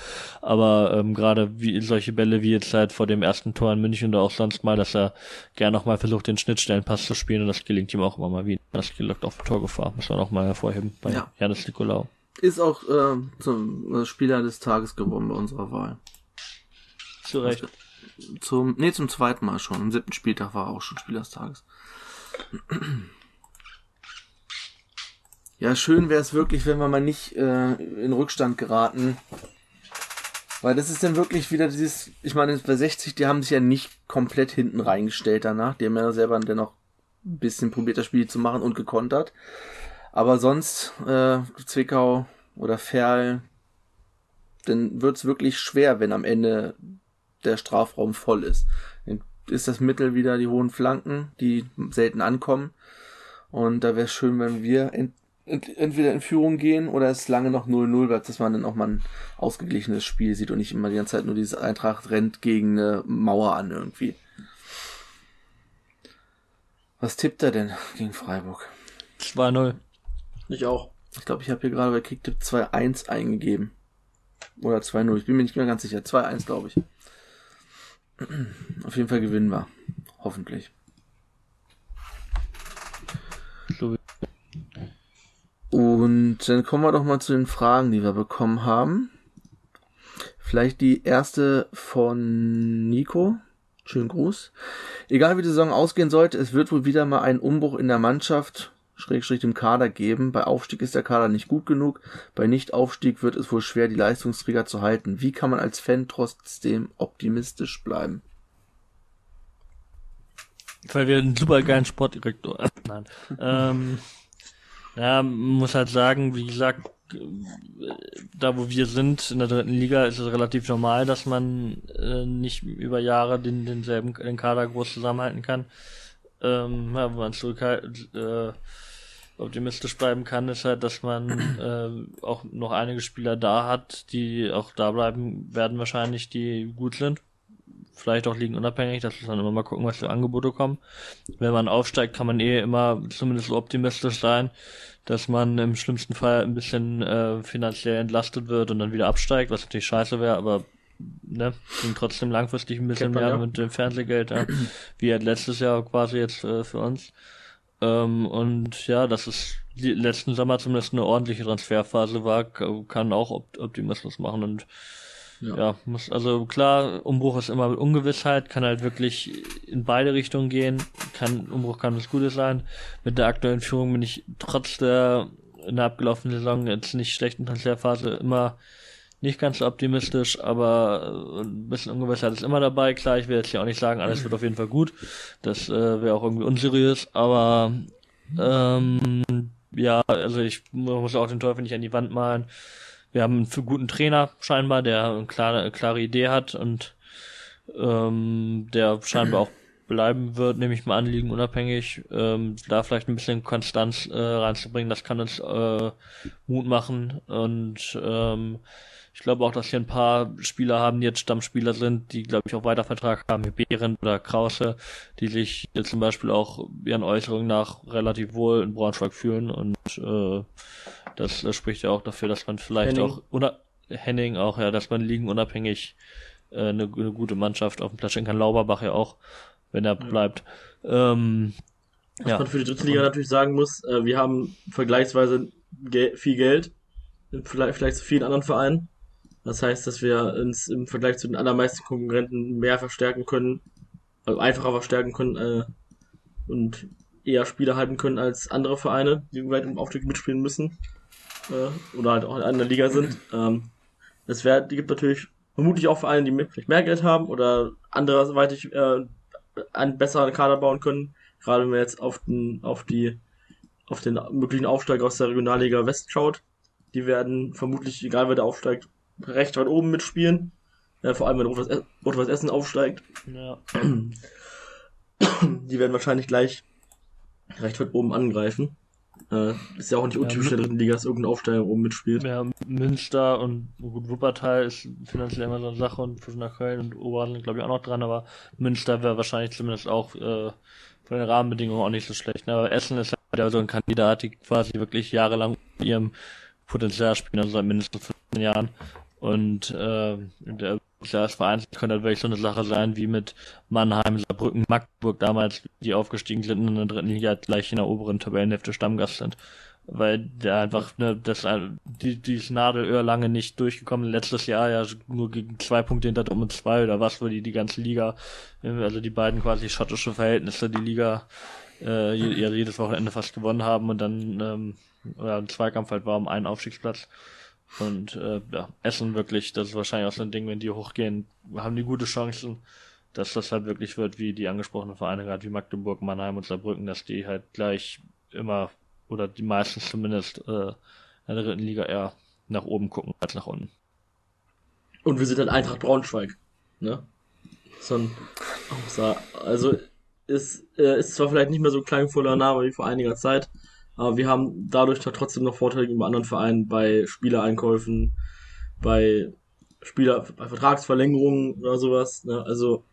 aber ähm, gerade wie solche Bälle wie jetzt halt vor dem ersten Tor in München oder auch sonst mal, dass er gern noch mal versucht, den Schnittstellenpass zu spielen und das gelingt ihm auch immer mal wieder. Das gelockt auf Torgefahr, muss man auch mal hervorheben bei ja. Janis Nikolaou. Ist auch äh, zum Spieler des Tages geworden bei unserer Wahl. Zu Recht. Zum, nee, zum zweiten Mal schon. Am siebten Spieltag war auch schon Spieler des Tages. Ja, schön wäre es wirklich, wenn wir mal nicht äh, in Rückstand geraten. Weil das ist dann wirklich wieder dieses, ich meine, bei 60, die haben sich ja nicht komplett hinten reingestellt danach. Die haben ja selber dann noch ein bisschen probiert, das Spiel zu machen und gekontert. Aber sonst, äh, Zwickau oder Ferl, dann wird's wirklich schwer, wenn am Ende der Strafraum voll ist. Dann ist das Mittel wieder die hohen Flanken, die selten ankommen. Und da wäre es schön, wenn wir ent ent entweder in Führung gehen oder es lange noch 0-0 bleibt, dass man dann auch mal ein ausgeglichenes Spiel sieht und nicht immer die ganze Zeit nur dieses Eintracht rennt gegen eine Mauer an irgendwie. Was tippt er denn gegen Freiburg? 2-0. Ich auch. Ich glaube, ich habe hier gerade bei Kicktipp 2-1 eingegeben. Oder 2-0. Ich bin mir nicht mehr ganz sicher. 2-1, glaube ich. Auf jeden Fall gewinnen wir. Hoffentlich. Und dann kommen wir doch mal zu den Fragen, die wir bekommen haben. Vielleicht die erste von Nico. Schönen Gruß. Egal wie die Saison ausgehen sollte, es wird wohl wieder mal ein Umbruch in der Mannschaft Schrägstrich dem Kader geben. Bei Aufstieg ist der Kader nicht gut genug. Bei Nichtaufstieg wird es wohl schwer, die Leistungsträger zu halten. Wie kann man als Fan trotzdem optimistisch bleiben? Weil wir einen super geilen Sportdirektor haben. Nein. ähm, ja, muss halt sagen, wie gesagt, da wo wir sind, in der dritten Liga, ist es relativ normal, dass man äh, nicht über Jahre den, denselben den Kader groß zusammenhalten kann. Ähm, ja, wo man zurück äh, optimistisch bleiben kann, ist halt, dass man äh, auch noch einige Spieler da hat, die auch da bleiben werden wahrscheinlich, die gut sind. Vielleicht auch liegen unabhängig, dass wir dann immer mal gucken, was für Angebote kommen. Wenn man aufsteigt, kann man eh immer zumindest so optimistisch sein, dass man im schlimmsten Fall ein bisschen äh, finanziell entlastet wird und dann wieder absteigt, was natürlich scheiße wäre, aber ne, ging trotzdem langfristig ein bisschen man, mehr ja. mit dem Fernsehgeld, ja, wie halt letztes Jahr quasi jetzt äh, für uns. Ähm, und ja, dass es letzten Sommer zumindest eine ordentliche Transferphase war, kann auch Optimismus machen und ja. ja, muss, also klar, Umbruch ist immer mit Ungewissheit, kann halt wirklich in beide Richtungen gehen. Kann, Umbruch kann was Gutes sein. Mit der aktuellen Führung bin ich trotz der in der abgelaufenen Saison jetzt nicht schlechten Transferphase immer nicht ganz so optimistisch, aber äh, ein bisschen Ungewissheit ist immer dabei. Klar, ich will jetzt hier auch nicht sagen, alles wird auf jeden Fall gut. Das äh, wäre auch irgendwie unseriös, aber ähm, ja, also ich muss auch den Teufel nicht an die Wand malen wir haben einen guten Trainer scheinbar, der eine klare, eine klare Idee hat und ähm, der scheinbar auch bleiben wird, nehme ich mal an, liegen unabhängig, ähm, da vielleicht ein bisschen Konstanz äh, reinzubringen, das kann uns äh, Mut machen und ähm, ich glaube auch, dass hier ein paar Spieler haben, die jetzt Stammspieler sind, die, glaube ich, auch Weitervertrag haben, wie Behren oder Krause, die sich jetzt zum Beispiel auch ihren Äußerungen nach relativ wohl in Braunschweig fühlen und äh, das, das spricht ja auch dafür, dass man vielleicht Henning. auch Henning auch, ja, dass man liegen unabhängig äh, eine, eine gute Mannschaft auf dem Platz stellen kann. Lauberbach ja auch, wenn er ja. bleibt. Ähm, Was ja. man für die dritte Liga natürlich sagen muss, äh, wir haben vergleichsweise ge viel Geld, vielleicht, vielleicht zu vielen anderen Vereinen. Das heißt, dass wir uns im Vergleich zu den allermeisten Konkurrenten mehr verstärken können, also einfacher verstärken können äh, und eher Spieler halten können als andere Vereine, die weit im Aufstieg mitspielen müssen äh, oder halt auch in der Liga sind. Ähm, es wär, gibt natürlich vermutlich auch Vereine, die vielleicht mehr Geld haben oder anderweitig äh, einen besseren Kader bauen können. Gerade wenn man jetzt auf den, auf die, auf den möglichen Aufstieg aus der Regionalliga West schaut. Die werden vermutlich, egal wer da aufsteigt, recht weit oben mitspielen. Äh, vor allem wenn Rot-Weiß Essen aufsteigt. Ja. Die werden wahrscheinlich gleich recht weit oben angreifen. Äh, ist ja auch nicht untypisch ja, der dritten Liga, dass irgendein Aufsteiger oben mitspielt. Ja, Münster und gut, Wuppertal ist finanziell immer so eine Sache und nach Köln und Oberhausen glaube ich auch noch dran, aber Münster wäre wahrscheinlich zumindest auch äh, von den Rahmenbedingungen auch nicht so schlecht. Ne? Aber Essen ist halt ja so ein Kandidat, die quasi wirklich jahrelang mit ihrem Potenzial spielen, also seit mindestens 15 Jahren. Und äh, der ja, das Vereins könnte halt wirklich so eine Sache sein wie mit Mannheim, Saarbrücken, Magdeburg damals, die aufgestiegen sind in der dritten Liga gleich in der oberen Tabellenhälfte Stammgast sind. Weil der einfach, ne, das, die, dieses Nadelöhr lange nicht durchgekommen. Letztes Jahr ja nur gegen zwei Punkte hinter um zwei oder was, wo die die ganze Liga, also die beiden quasi schottische Verhältnisse, die Liga äh, jedes Wochenende fast gewonnen haben und dann ähm, oder ein Zweikampf halt war um einen Aufstiegsplatz. Und äh, ja, Essen wirklich, das ist wahrscheinlich auch so ein Ding, wenn die hochgehen, haben die gute Chancen, dass das halt wirklich wird, wie die angesprochenen Vereine, gerade wie Magdeburg, Mannheim und Saarbrücken, dass die halt gleich immer, oder die meisten zumindest, äh, in der dritten Liga eher nach oben gucken als nach unten. Und wir sind dann Eintracht Braunschweig, ne? So ein, also ist, äh, ist zwar vielleicht nicht mehr so klangvoller Name wie vor einiger Zeit, aber wir haben dadurch trotzdem noch Vorteile gegenüber anderen Vereinen bei Spielereinkäufen, bei Spieler, bei Vertragsverlängerungen oder sowas. Ne? Also,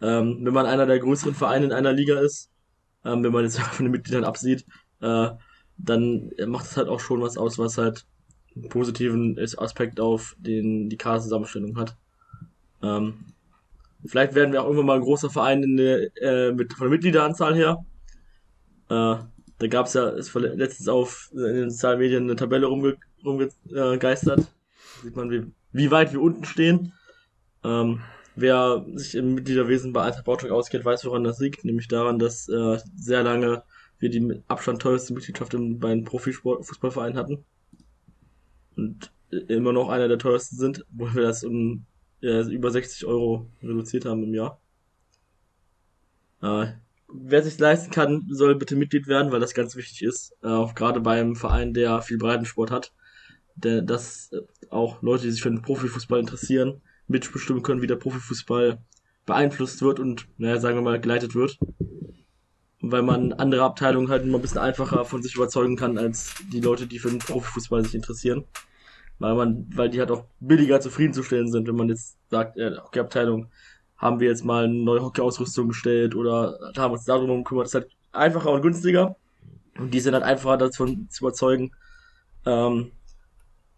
ähm, wenn man einer der größeren Vereine in einer Liga ist, ähm, wenn man jetzt von den Mitgliedern absieht, äh, dann macht es halt auch schon was aus, was halt einen positiven Aspekt auf den, die Kaderzusammenstellung hat. Ähm, vielleicht werden wir auch irgendwann mal ein großer Verein in der, äh, mit, von der Mitgliederanzahl her. Äh, da gab es ja ist letztens auf in den sozialen Medien eine Tabelle rumge rumgegeistert. Äh, sieht man, wie, wie weit wir unten stehen. Ähm, wer sich im Mitgliederwesen bei Eintracht Braunschweig auskennt, weiß, woran das liegt. Nämlich daran, dass äh, sehr lange wir die mit Abstand teuerste Mitgliedschaft im, bei einem Profifußballverein hatten. Und immer noch einer der teuersten sind, wo wir das um ja, über 60 Euro reduziert haben im Jahr. Äh, wer sich leisten kann, soll bitte Mitglied werden, weil das ganz wichtig ist. Äh, gerade beim Verein, der viel Breitensport hat. Der, dass äh, auch Leute, die sich für den Profifußball interessieren, mitbestimmen können, wie der Profifußball beeinflusst wird und, naja, sagen wir mal, geleitet wird. Weil man andere Abteilungen halt immer ein bisschen einfacher von sich überzeugen kann, als die Leute, die für den Profifußball sich interessieren. Weil man, weil die halt auch billiger zufriedenzustellen sind, wenn man jetzt sagt, äh, Hockeyabteilung haben wir jetzt mal eine neue Hockeyausrüstung gestellt oder haben uns darum gekümmert. Das ist halt einfacher und günstiger. Und die sind halt einfacher davon zu überzeugen, ähm,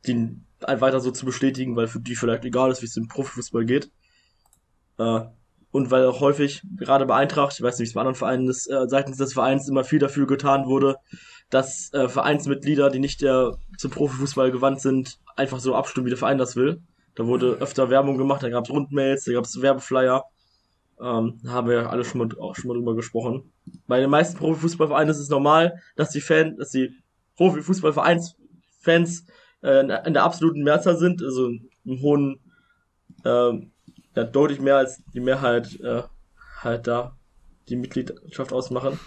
den halt weiter so zu bestätigen, weil für die vielleicht egal ist, wie es im Profifußball geht. Äh, und weil auch häufig, gerade bei Eintracht, ich weiß nicht, wie es bei anderen Vereinen ist, äh, seitens des Vereins immer viel dafür getan wurde, dass äh, Vereinsmitglieder, die nicht der zum Profifußball gewandt sind, einfach so abstimmen, wie der Verein das will. Da wurde öfter Werbung gemacht, da gab es Rundmails, da gab es Werbeflyer. Ähm, haben wir alle schon mal, auch schon mal drüber gesprochen. Bei den meisten Profifußballvereinen ist es normal, dass die Fans, dass die Profifußballvereinsfans äh, in der absoluten Mehrzahl sind, also im hohen, äh, ja, deutlich mehr als die Mehrheit äh, halt da die Mitgliedschaft ausmachen.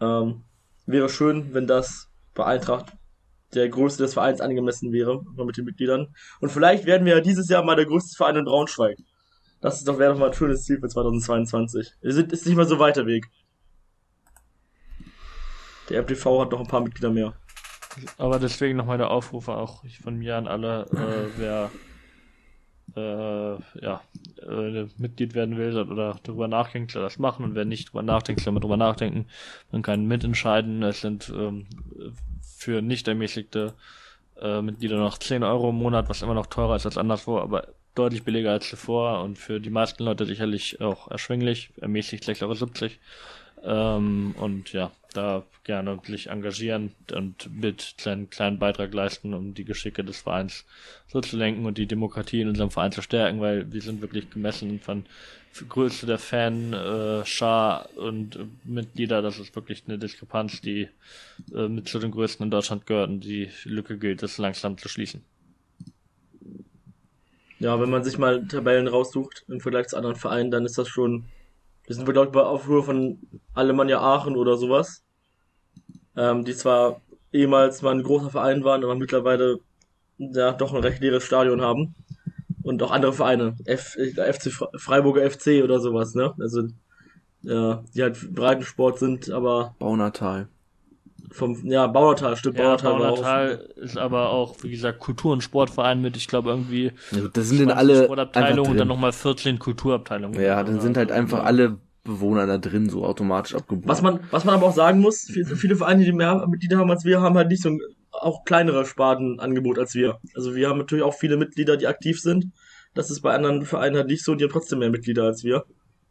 Ähm, wäre schön, wenn das bei Eintracht der Größe des Vereins angemessen wäre, mit den Mitgliedern. Und vielleicht werden wir ja dieses Jahr mal der größte Verein in Braunschweig. Das ist doch, wäre doch mal ein schönes Ziel für 2022. Es ist nicht mal so weiter Weg. Der MTV hat noch ein paar Mitglieder mehr. Aber deswegen nochmal der Aufruf auch von mir an alle, äh, wer äh, ja, äh, Mitglied werden will oder darüber nachdenkt, soll das machen und wer nicht darüber nachdenkt, soll man darüber nachdenken. Man kann mitentscheiden. Es sind ähm, für nicht ermäßigte äh, Mitglieder noch 10 Euro im Monat, was immer noch teurer ist als anderswo, aber deutlich billiger als zuvor und für die meisten Leute sicherlich auch erschwinglich, ermäßigt 6,70 Euro. Ähm, und ja, da gerne sich engagieren und mit einen kleinen Beitrag leisten, um die Geschicke des Vereins so zu lenken und die Demokratie in unserem Verein zu stärken, weil wir sind wirklich gemessen von Größe der Fan, äh, und äh, Mitglieder, das ist wirklich eine Diskrepanz, die äh, mit zu den größten in Deutschland gehört und die Lücke gilt es langsam zu schließen. Ja, wenn man sich mal Tabellen raussucht im Vergleich zu anderen Vereinen, dann ist das schon wir sind, glaube ich, bei Aufruhr von Alemannia Aachen oder sowas. Ähm, die zwar ehemals mal ein großer Verein waren, aber mittlerweile ja doch ein recht leeres Stadion haben. Und auch andere Vereine. F, FC Freiburger FC oder sowas, ne? Also, ja, die halt Breitensport sind, aber. Baunatal. Vom, ja, Baunatal, stimmt, ja, Baunatal. Baunatal ist aber auch, wie gesagt, Kultur- und Sportverein mit, ich glaube, irgendwie. Ja, das sind denn alle. Sportabteilungen und dann nochmal 14 Kulturabteilungen. Ja, dann sind halt einfach alle Bewohner da drin so automatisch abgebucht. Was man, was man aber auch sagen muss, viele Vereine, die mehr Mitglieder haben als wir, haben halt nicht so ein auch kleinere Spartenangebot als wir. Also wir haben natürlich auch viele Mitglieder, die aktiv sind. Das ist bei anderen Vereinen halt nicht so, die haben trotzdem mehr Mitglieder als wir.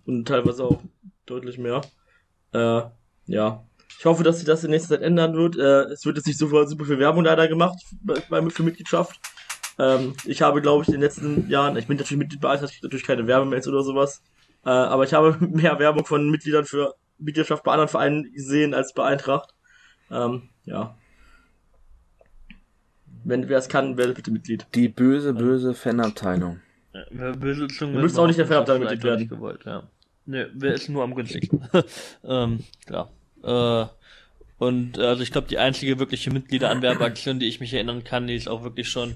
Und teilweise auch deutlich mehr. Äh, ja. Ich hoffe, dass sich das in nächster Zeit ändern wird. Äh, es wird jetzt nicht so viel, super viel Werbung leider gemacht bei, für Mitgliedschaft. Ähm, ich habe, glaube ich, in den letzten Jahren, ich bin natürlich Mitglied bei Eintracht, ich natürlich keine Werbemails oder sowas. Äh, aber ich habe mehr Werbung von Mitgliedern für Mitgliedschaft bei anderen Vereinen gesehen als bei Eintracht. Ähm, ja. Wenn wer es kann, werdet bitte Mitglied. Die böse, böse Fanabteilung. Ja, böse. Du müsst auch nicht der Fanabteilung Mitglied werden. Gewollt, ja. Ne, wer ist nur am günstigsten? ähm, ja. Äh, und also ich glaube, die einzige wirkliche Mitgliederanwerbeaktion, die ich mich erinnern kann, die ist auch wirklich schon,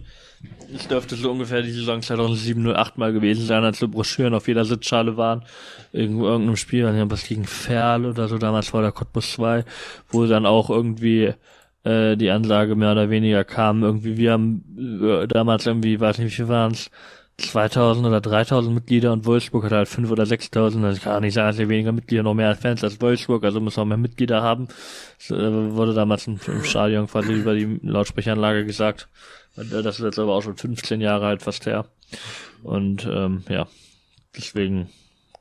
es dürfte so ungefähr die Saison 2007, 08 mal gewesen sein, als so Broschüren auf jeder Sitzschale waren. Irgendwo irgendeinem Spiel, was gegen Ferl oder so, damals war der Cottbus 2, wo dann auch irgendwie äh, die Ansage mehr oder weniger kam, irgendwie, wir haben äh, damals irgendwie, weiß nicht, wie viel waren es, 2000 oder 3000 Mitglieder und Wolfsburg hat halt 5 oder 6000. Also ich kann nicht sagen, dass wir weniger Mitglieder noch mehr Fans als Wolfsburg, also muss auch mehr Mitglieder haben. Das äh, wurde damals im, im Stadion quasi über die Lautsprecheranlage gesagt. Und, äh, das ist jetzt aber auch schon 15 Jahre halt fast her. Und ähm, ja, deswegen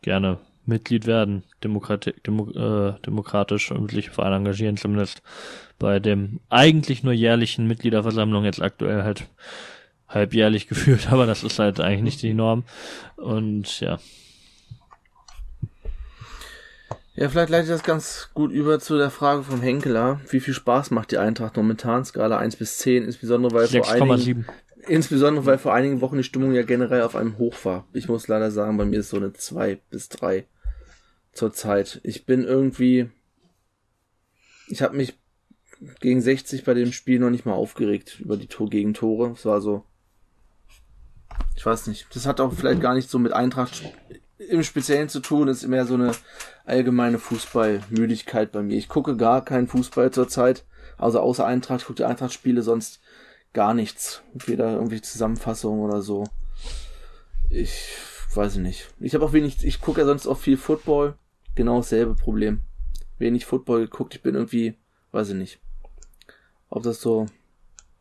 gerne Mitglied werden, Demokrati Demo äh, demokratisch und sich Verein engagieren, zumindest bei dem eigentlich nur jährlichen Mitgliederversammlung jetzt aktuell halt halbjährlich geführt, aber das ist halt eigentlich nicht die Norm. Und ja. Ja, vielleicht leite ich das ganz gut über zu der Frage vom Henkeler. Wie viel Spaß macht die Eintracht momentan? Skala 1 bis 10, insbesondere weil vor einigen, insbesondere weil vor einigen Wochen die Stimmung ja generell auf einem Hoch war. Ich muss leider sagen, bei mir ist so eine 2 bis 3 zurzeit. Ich bin irgendwie, ich habe mich gegen 60 bei dem Spiel noch nicht mal aufgeregt über die Tor gegen Tore. Es war so, ich weiß nicht. Das hat auch vielleicht gar nicht so mit Eintracht im Speziellen zu tun. Das ist mehr so eine allgemeine Fußballmüdigkeit bei mir. Ich gucke gar keinen Fußball zurzeit. Also außer Eintracht, ich gucke die Eintracht-Spiele sonst gar nichts. Weder irgendwie Zusammenfassungen oder so. Ich weiß nicht. Ich habe auch wenig, ich gucke ja sonst auch viel Football. Genau dasselbe Problem. Wenig Football geguckt. Ich bin irgendwie, weiß ich nicht. Ob das so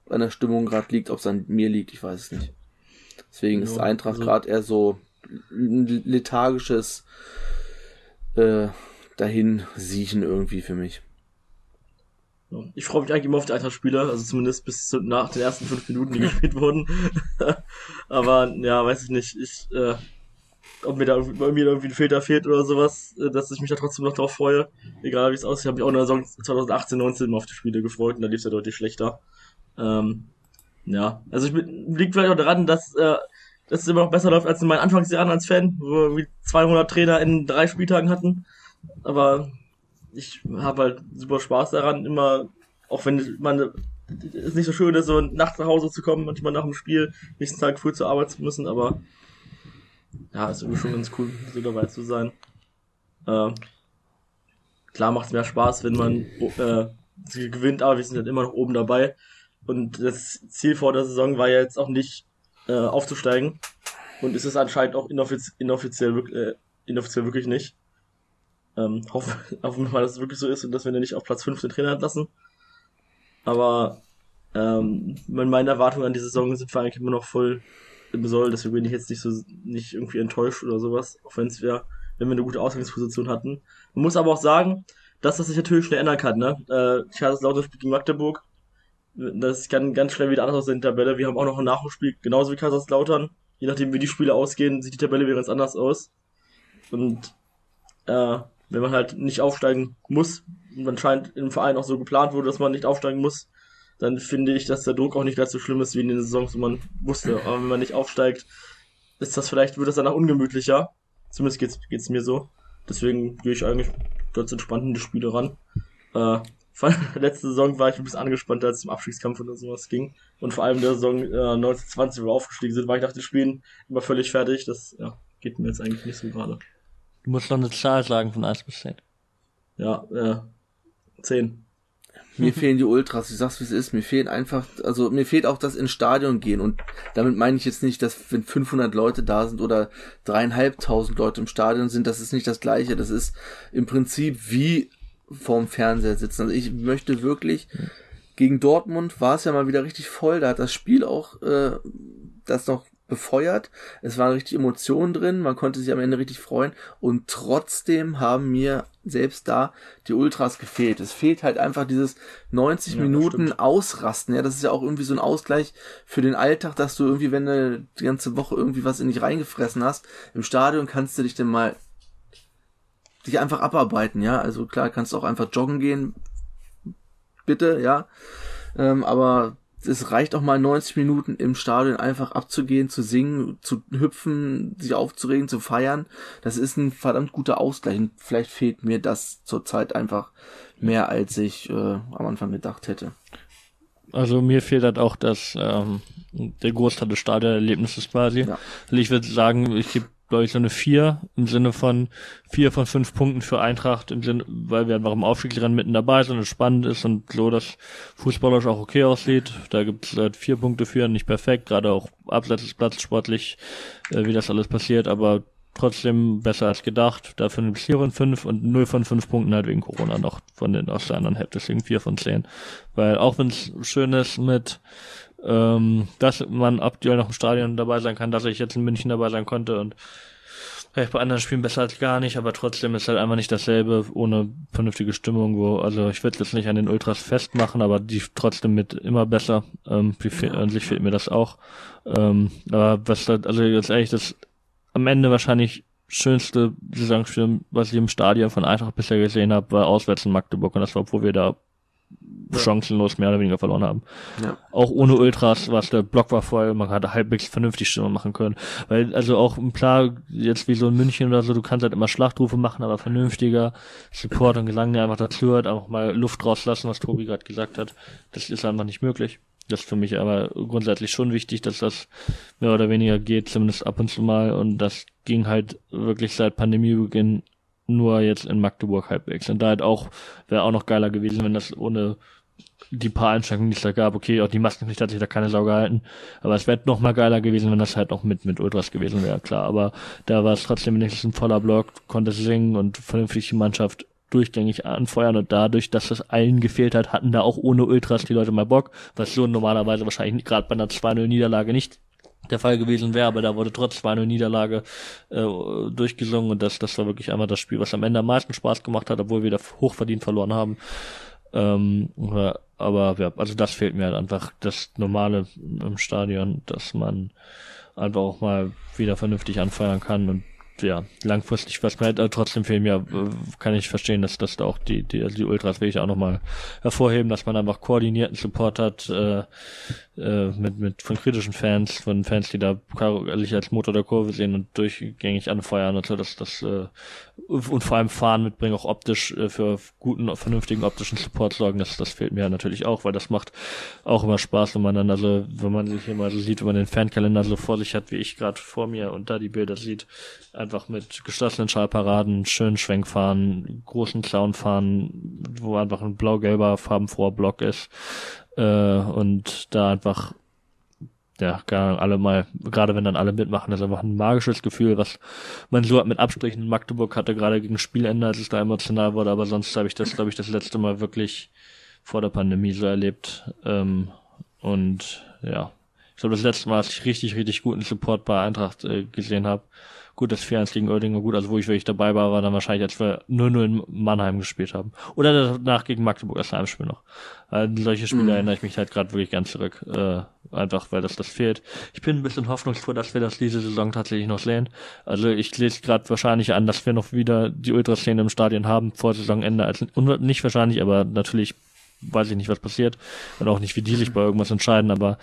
an der Stimmung gerade liegt, ob es an mir liegt, ich weiß es nicht. Deswegen ja, ist Eintracht also, gerade eher so lethargisches äh, dahin siechen irgendwie für mich. Ich freue mich eigentlich immer auf die Eintracht-Spieler, also zumindest bis nach den ersten fünf Minuten, die gespielt wurden. Aber ja, weiß ich nicht. Ich, äh, ob mir da bei mir irgendwie ein Filter fehlt oder sowas, äh, dass ich mich da trotzdem noch drauf freue. Egal wie es aussieht, habe ich auch in der Saison 2018, 19 immer auf die Spiele gefreut und da lief es ja deutlich schlechter. Ähm, ja, also ich bin, liegt vielleicht auch daran, dass, äh, dass es immer noch besser läuft als in meinen Anfangsjahren als Fan, wo wir 200 Trainer in drei Spieltagen hatten. Aber ich habe halt super Spaß daran, immer, auch wenn man es nicht so schön ist, so nachts nach Hause zu kommen, manchmal nach dem Spiel, nächsten Tag früh zur Arbeit zu müssen, aber ja, ist irgendwie schon ganz cool, so dabei zu sein. Äh, klar macht es mehr Spaß, wenn man äh, gewinnt, aber wir sind halt immer noch oben dabei. Und das Ziel vor der Saison war ja jetzt auch nicht äh, aufzusteigen. Und ist es anscheinend auch inoffiz inoffiziell, äh, inoffiziell wirklich nicht. Ähm, hoffen, hoffen wir mal, dass es wirklich so ist und dass wir nicht auf Platz 5 den Trainer entlassen. Aber ähm, meine Erwartungen an die Saison sind wir eigentlich immer noch voll im Soll, deswegen bin ich jetzt nicht so nicht irgendwie enttäuscht oder sowas, auch wenn es wäre, wenn wir eine gute Ausgangsposition hatten. Man muss aber auch sagen, dass das sich natürlich schnell ändern kann, ne? Äh, ich hatte lauter Spiel gegen Magdeburg, das kann ganz schnell wieder anders aussehen, die Tabelle. Wir haben auch noch ein Nachholspiel, genauso wie Kaiserslautern. Je nachdem, wie die Spiele ausgehen, sieht die Tabelle wieder ganz anders aus. Und äh, wenn man halt nicht aufsteigen muss, und anscheinend im Verein auch so geplant wurde, dass man nicht aufsteigen muss, dann finde ich, dass der Druck auch nicht ganz so schlimm ist wie in den Saisons, wo man wusste. Aber wenn man nicht aufsteigt, ist das vielleicht, wird das danach ungemütlicher. Zumindest geht's, geht's mir so. Deswegen gehe ich eigentlich ganz entspannt in die Spiele ran. Äh, letzte Saison war ich ein bisschen angespannt, als es im Abstiegskampf oder sowas ging. Und vor allem der Saison äh, 1920, wo wir aufgestiegen sind, war ich nach den Spielen immer völlig fertig. Das ja, geht mir jetzt eigentlich nicht so gerade. Du musst noch eine Zahl sagen von 1 bis 10. Ja, äh, 10. Mir fehlen die Ultras, ich sag's wie es ist, mir fehlen einfach, also mir fehlt auch das ins Stadion gehen und damit meine ich jetzt nicht, dass wenn 500 Leute da sind oder dreieinhalbtausend Leute im Stadion sind, das ist nicht das gleiche, das ist im Prinzip wie vorm Fernseher sitzen. Also ich möchte wirklich, gegen Dortmund war es ja mal wieder richtig voll, da hat das Spiel auch äh, das noch befeuert. Es waren richtig Emotionen drin, man konnte sich am Ende richtig freuen und trotzdem haben mir selbst da die Ultras gefehlt. Es fehlt halt einfach dieses 90 ja, Minuten Ausrasten. Ja, das ist ja auch irgendwie so ein Ausgleich für den Alltag, dass du irgendwie, wenn du die ganze Woche irgendwie was in dich reingefressen hast, im Stadion kannst du dich dann mal dich einfach abarbeiten, ja. Also klar, kannst du auch einfach joggen gehen, bitte, ja. Ähm, aber es reicht auch mal 90 Minuten im Stadion einfach abzugehen, zu singen, zu hüpfen, sich aufzuregen, zu feiern. Das ist ein verdammt guter Ausgleich. Und vielleicht fehlt mir das zurzeit einfach mehr, als ich äh, am Anfang gedacht hätte. Also mir fehlt halt auch das ähm, der Großteil des Stadionerlebnisses quasi. Ja. Also ich würde sagen, ich gebe glaube ich, so eine vier im Sinne von vier von fünf Punkten für Eintracht, im Sinne, weil wir einfach im Aufstiegsrennen mitten dabei sind und es spannend ist und so, dass fußballerisch auch okay aussieht. Da gibt es halt vier Punkte für, nicht perfekt, gerade auch abseits des Platzes sportlich, äh, wie das alles passiert, aber trotzdem besser als gedacht. Dafür eine 4 von 5 und 0 von 5 Punkten halt wegen Corona noch von den aus der anderen Hälfte, deswegen 4 von 10. Weil auch wenn es schön ist mit ähm, dass man aktuell noch im Stadion dabei sein kann, dass ich jetzt in München dabei sein konnte und Vielleicht bei anderen Spielen besser als gar nicht, aber trotzdem ist halt einfach nicht dasselbe ohne vernünftige Stimmung, wo, also ich würde jetzt nicht an den Ultras festmachen, aber die trotzdem mit immer besser. Ähm, wie, an sich fehlt mir das auch. Ähm, aber was da, also jetzt ehrlich, das am Ende wahrscheinlich schönste Saisonspiel, was ich im Stadion von Eintracht bisher gesehen habe, war auswärts in Magdeburg und das war, obwohl wir da ja. chancenlos mehr oder weniger verloren haben. Ja. Auch ohne Ultras, was der Block war voll, man hatte halbwegs vernünftig Stimmung machen können. Weil, also auch klar, jetzt wie so in München oder so, du kannst halt immer Schlachtrufe machen, aber vernünftiger Support und Gesang, der einfach dazu hört, auch mal Luft rauslassen, was Tobi gerade gesagt hat. Das ist einfach nicht möglich. Das ist für mich aber grundsätzlich schon wichtig, dass das mehr oder weniger geht, zumindest ab und zu mal. Und das ging halt wirklich seit Pandemiebeginn nur jetzt in Magdeburg halbwegs. Und da halt auch, wäre auch noch geiler gewesen, wenn das ohne die paar Einschränkungen, die es da gab, okay, auch die Masken nicht hat sich da keine Sau gehalten, aber es wäre noch mal geiler gewesen, wenn das halt noch mit, mit Ultras gewesen wäre, klar, aber da war es trotzdem wenigstens ein voller Block, konnte singen und vernünftige Mannschaft durchgängig anfeuern. Und dadurch, dass das allen gefehlt hat, hatten da auch ohne Ultras die Leute mal Bock, was so normalerweise wahrscheinlich gerade bei einer 2-0 Niederlage nicht der Fall gewesen wäre, aber da wurde trotz 2-0 Niederlage äh, durchgesungen und das, das war wirklich einmal das Spiel, was am Ende am meisten Spaß gemacht hat, obwohl wir da hochverdient verloren haben. Ähm, aber ja, also das fehlt mir halt einfach, das Normale im Stadion, dass man einfach auch mal wieder vernünftig anfeuern kann und ja, langfristig, was halt äh, trotzdem fehlen mir, äh, kann ich verstehen, dass das da auch die, die, also die Ultras will ich auch nochmal hervorheben, dass man einfach koordinierten Support hat, äh, äh, mit, mit von kritischen Fans, von Fans, die da ehrlich als Motor der Kurve sehen und durchgängig anfeuern und so, dass das äh, und vor allem Fahren mitbringen, auch optisch äh, für guten, vernünftigen optischen Support sorgen, das, das fehlt mir natürlich auch, weil das macht auch immer Spaß, wenn man dann, also wenn man sich hier mal so sieht, wenn man den Fankalender so vor sich hat, wie ich gerade vor mir und da die Bilder sieht, einfach mit geschlossenen Schallparaden, schönen Schwenkfahren, großen Clown fahren, wo einfach ein blau-gelber farbenfroher Block ist äh, und da einfach ja, alle mal, gerade wenn dann alle mitmachen, das ist einfach ein magisches Gefühl, was man so mit Abstrichen in Magdeburg hatte, gerade gegen Spielende, als es da emotional wurde, aber sonst habe ich das, glaube ich, das letzte Mal wirklich vor der Pandemie so erlebt. Ähm, und ja, ich glaube, das letzte Mal, als ich richtig, richtig guten Support bei Eintracht äh, gesehen habe, Gut, das 4-1 gegen Oerding gut, also wo ich wirklich dabei war, war dann wahrscheinlich, als wir 0-0 in Mannheim gespielt haben. Oder danach gegen Magdeburg das Heimspiel noch. Äh, solche Spiele mhm. erinnere ich mich halt gerade wirklich ganz zurück. Äh, einfach, weil das das fehlt. Ich bin ein bisschen hoffnungsfroh, dass wir das diese Saison tatsächlich noch sehen. Also ich lese gerade wahrscheinlich an, dass wir noch wieder die Ultraszene im Stadion haben vor Saisonende. Also nicht wahrscheinlich, aber natürlich weiß ich nicht, was passiert. Und auch nicht, wie die sich bei irgendwas entscheiden, aber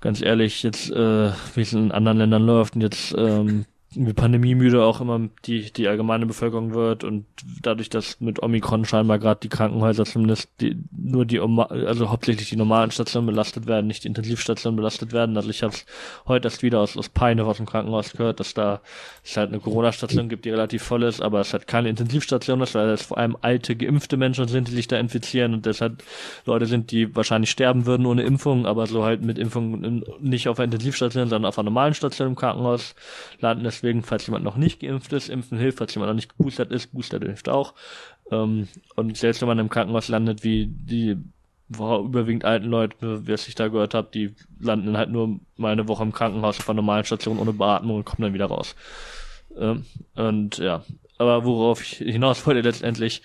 ganz ehrlich, jetzt, äh, wie es in anderen Ländern läuft und jetzt ähm, pandemiemüde auch immer die, die allgemeine Bevölkerung wird und dadurch, dass mit Omikron scheinbar gerade die Krankenhäuser zumindest die, nur die, also hauptsächlich die normalen Stationen belastet werden, nicht die Intensivstationen belastet werden. Also ich habe heute erst wieder aus, aus Peine aus dem Krankenhaus gehört, dass da es halt eine Corona-Station gibt, die relativ voll ist, aber es halt keine Intensivstation ist, weil es vor allem alte, geimpfte Menschen sind, die sich da infizieren und deshalb Leute sind, die wahrscheinlich sterben würden ohne Impfung, aber so halt mit Impfung nicht auf einer Intensivstation, sondern auf einer normalen Station im Krankenhaus landen. Das Deswegen, falls jemand noch nicht geimpft ist, impfen hilft. Falls jemand noch nicht geboostert ist, boostert hilft auch. Ähm, und selbst wenn man im Krankenhaus landet, wie die wo überwiegend alten Leute, wie ich da gehört habe, die landen halt nur mal eine Woche im Krankenhaus auf einer normalen Station ohne Beatmung und kommen dann wieder raus. Ähm, und ja, aber worauf ich hinaus wollte letztendlich,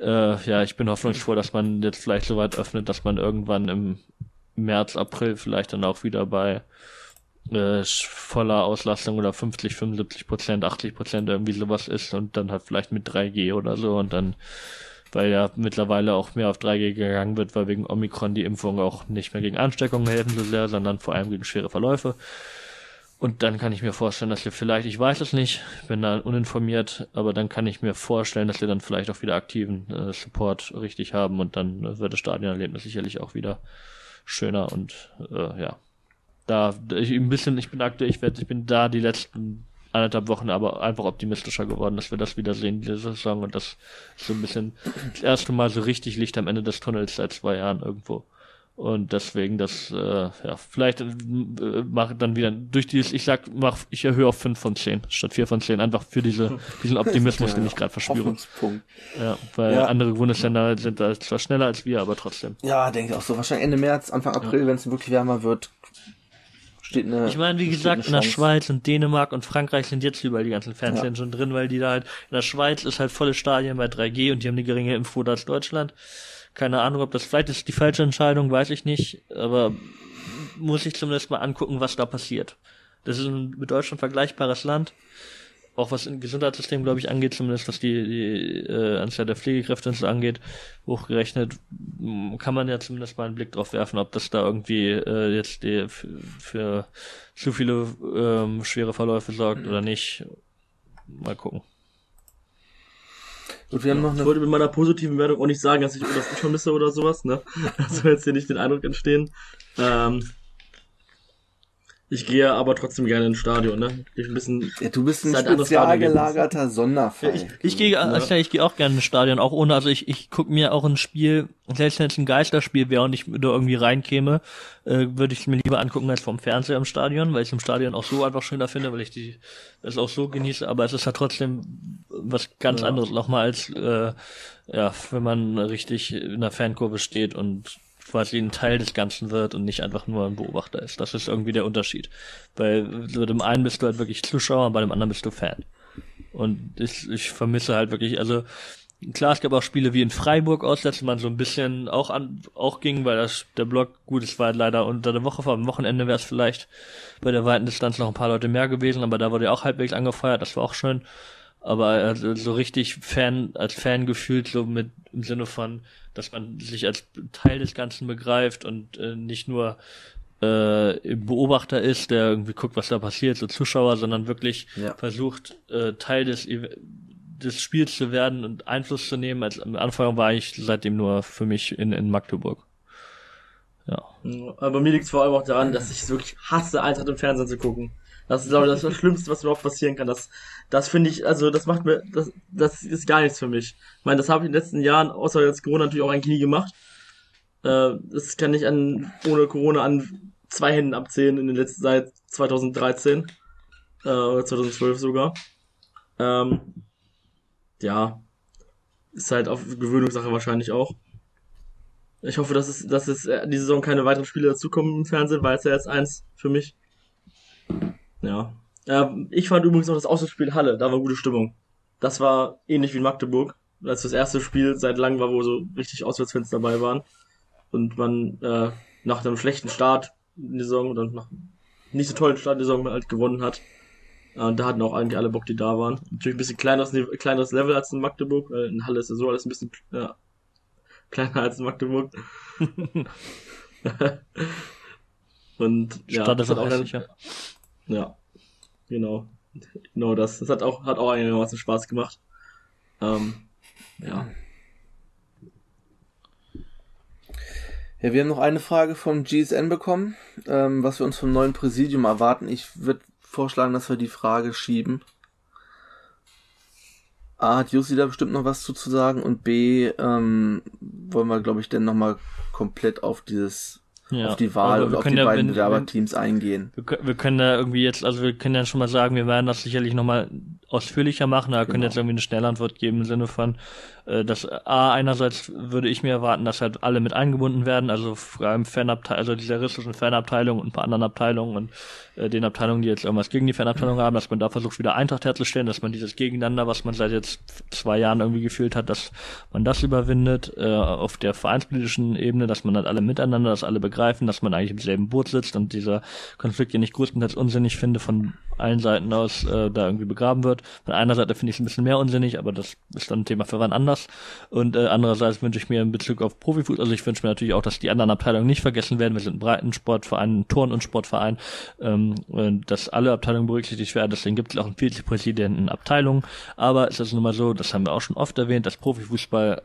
äh, ja, ich bin hoffnungsvoll, dass man jetzt vielleicht so weit öffnet, dass man irgendwann im März, April vielleicht dann auch wieder bei äh, voller Auslastung oder 50, 75 Prozent, 80 Prozent irgendwie sowas ist und dann halt vielleicht mit 3G oder so und dann, weil ja mittlerweile auch mehr auf 3G gegangen wird, weil wegen Omikron die Impfung auch nicht mehr gegen Ansteckungen helfen so sehr, sondern vor allem gegen schwere Verläufe. Und dann kann ich mir vorstellen, dass wir vielleicht, ich weiß es nicht, bin da uninformiert, aber dann kann ich mir vorstellen, dass wir dann vielleicht auch wieder aktiven äh, Support richtig haben und dann äh, wird das Stadionerlebnis sicherlich auch wieder schöner und äh, ja, da ich ein bisschen, ich bin aktuell, ich werde, ich bin da die letzten anderthalb Wochen aber einfach optimistischer geworden, dass wir das wieder sehen diese Saison und das ist so ein bisschen das erste Mal so richtig Licht am Ende des Tunnels seit zwei Jahren irgendwo. Und deswegen das, äh, ja, vielleicht äh, mache dann wieder durch dieses, ich sag, mach, ich erhöhe auf fünf von zehn statt vier von zehn einfach für diese, diesen Optimismus, den ich gerade verspüre. Ja, weil ja. andere Bundesländer sind da zwar schneller als wir, aber trotzdem. Ja, denke ich auch so. Wahrscheinlich Ende März, Anfang April, ja. wenn es wirklich wärmer wird, Steht eine, Ich meine, wie gesagt, in der. Schweiz und Dänemark und Frankreich sind jetzt überall die ganzen Fernsehen Ja. schon drin, weil die da halt, in der Schweiz ist halt volle Stadien bei 3G und die haben eine geringe Impfquote als Deutschland. Keine Ahnung, ob das vielleicht ist die falsche Entscheidung, weiß ich nicht, aber muss ich zumindest mal angucken, was da passiert. Das ist ein mit Deutschland vergleichbares Land. Auch was im Gesundheitssystem, glaube ich, angeht, zumindest was die, die äh, Anzahl der Pflegekräfte und so angeht, hochgerechnet, kann man ja zumindest mal einen Blick drauf werfen, ob das da irgendwie äh, jetzt die, für, zu viele ähm, schwere Verläufe sorgt oder nicht. Mal gucken. Und wir haben noch Ich eine wollte mit meiner positiven Wertung auch nicht sagen, dass ich das nicht vermisse oder sowas, ne? Das soll jetzt hier nicht den Eindruck entstehen. Ähm, ich gehe aber trotzdem gerne ins Stadion, ne? Ich ein bisschen, Ja, du bist ein halt spezial gelagerter Sonderfall. Ich, ich gehe, Ja. also ich gehe auch gerne ins Stadion, auch ohne, also ich, ich gucke mir auch ein Spiel, selbst wenn es ein Geisterspiel wäre und ich da irgendwie reinkäme, äh, würde ich es mir lieber angucken als vom Fernseher im Stadion, weil ich es im Stadion auch so einfach schöner finde, weil ich die das auch so genieße, aber es ist ja trotzdem was ganz Ja. anderes nochmal als äh, ja, wenn man richtig in der Fankurve steht und quasi ein Teil des Ganzen wird und nicht einfach nur ein Beobachter ist. Das ist irgendwie der Unterschied. Bei so dem einen bist du halt wirklich Zuschauer und bei dem anderen bist du Fan. Und ich, ich vermisse halt wirklich, also klar, es gab auch Spiele wie in Freiburg auswärts, wo man so ein bisschen auch an auch ging, weil das der Block, gut, es war halt leider unter der Woche, vor am Wochenende wäre es vielleicht bei der weiten Distanz noch ein paar Leute mehr gewesen, aber da wurde ja auch halbwegs angefeuert, das war auch schön. Aber also so richtig Fan, als Fan gefühlt, so mit im Sinne von, dass man sich als Teil des Ganzen begreift und äh, nicht nur äh, Beobachter ist, der irgendwie guckt, was da passiert, so Zuschauer, sondern wirklich Ja. versucht, äh, Teil des, des Spiels zu werden und Einfluss zu nehmen. Als am Anfang war ich seitdem nur für mich in, in Magdeburg. Ja. aber mir liegt es vor allem auch daran, dass ich es wirklich hasse, Eintracht im Fernsehen zu gucken. Das ist, glaube ich, das, das Schlimmste, was überhaupt passieren kann. Das, das finde ich, also das macht mir, das, das ist gar nichts für mich. Ich meine, das habe ich in den letzten Jahren, außer jetzt Corona, natürlich auch eigentlich nie gemacht. Äh, das kann ich an, ohne Corona an zwei Händen abzählen in den letzten, seit 2013. Äh, oder 2012 sogar. Ähm, ja. Ist halt auf Gewöhnungssache wahrscheinlich auch. Ich hoffe, dass es, dass es äh, die Saison keine weiteren Spiele dazukommen im Fernsehen, weil es ja jetzt eins für mich. Ja. Ähm, ich fand übrigens noch das Auswärtsspiel Halle, da war gute Stimmung. Das war ähnlich wie in Magdeburg, als das erste Spiel seit langem war, wo so richtig Auswärtsfans dabei waren. Und man äh, nach einem schlechten Start in die Saison oder nach nicht so tollen Start in die Saison halt gewonnen hat. Äh, da hatten auch eigentlich alle Bock, die da waren. Natürlich ein bisschen kleineres, kleineres Level als in Magdeburg. Äh, in Halle ist ja so alles ein bisschen ja, kleiner als in Magdeburg. Und ja, Stadt das ist auch hässlicher. Ja, genau. Genau das. Das hat auch, hat auch einigermaßen Spaß gemacht. Ähm, ja. Ja, wir haben noch eine Frage vom GSN bekommen, ähm, was wir uns vom neuen Präsidium erwarten. Ich würde vorschlagen, dass wir die Frage schieben. A, hat Jussi da bestimmt noch was zu, zu sagen und B, ähm, wollen wir, glaube ich, dann nochmal komplett auf dieses, Ja. auf die Wahl und wir auf die können ja, beiden Bewerberteams eingehen. Wir, können- wir können da irgendwie jetzt, also wir können ja schon mal sagen, wir werden das sicherlich nochmal ausführlicher machen, aber wir können Genau. jetzt irgendwie eine Schnellantwort geben im Sinne von, äh, dass A, einerseits würde ich mir erwarten, dass halt alle mit eingebunden werden, also vor allem Fanabteilung, also die juristischen Fanabteilungen und ein paar anderen Abteilungen und äh, den Abteilungen, die jetzt irgendwas gegen die Fanabteilung haben, dass man da versucht, wieder Eintracht herzustellen, dass man dieses Gegeneinander, was man seit jetzt zwei Jahren irgendwie gefühlt hat, dass man das überwindet, äh, auf der vereinspolitischen Ebene, dass man halt alle miteinander, dass alle begreifen, dass man eigentlich im selben Boot sitzt und dieser Konflikt, den ich größtenteils unsinnig finde, von allen Seiten aus äh, da irgendwie begraben wird. Von einer Seite finde ich es ein bisschen mehr unsinnig, aber das ist dann ein Thema für wann anders. Und äh, andererseits wünsche ich mir in Bezug auf Profifuß, also ich wünsche mir natürlich auch, dass die anderen Abteilungen nicht vergessen werden. Wir sind ein Breitensportverein, ein Turn- und Sportverein, ähm, und dass alle Abteilungen berücksichtigt werden. Deswegen gibt es auch einen Vizepräsidenten Abteilungen. Aber es ist nun mal so, das haben wir auch schon oft erwähnt, dass Profifußball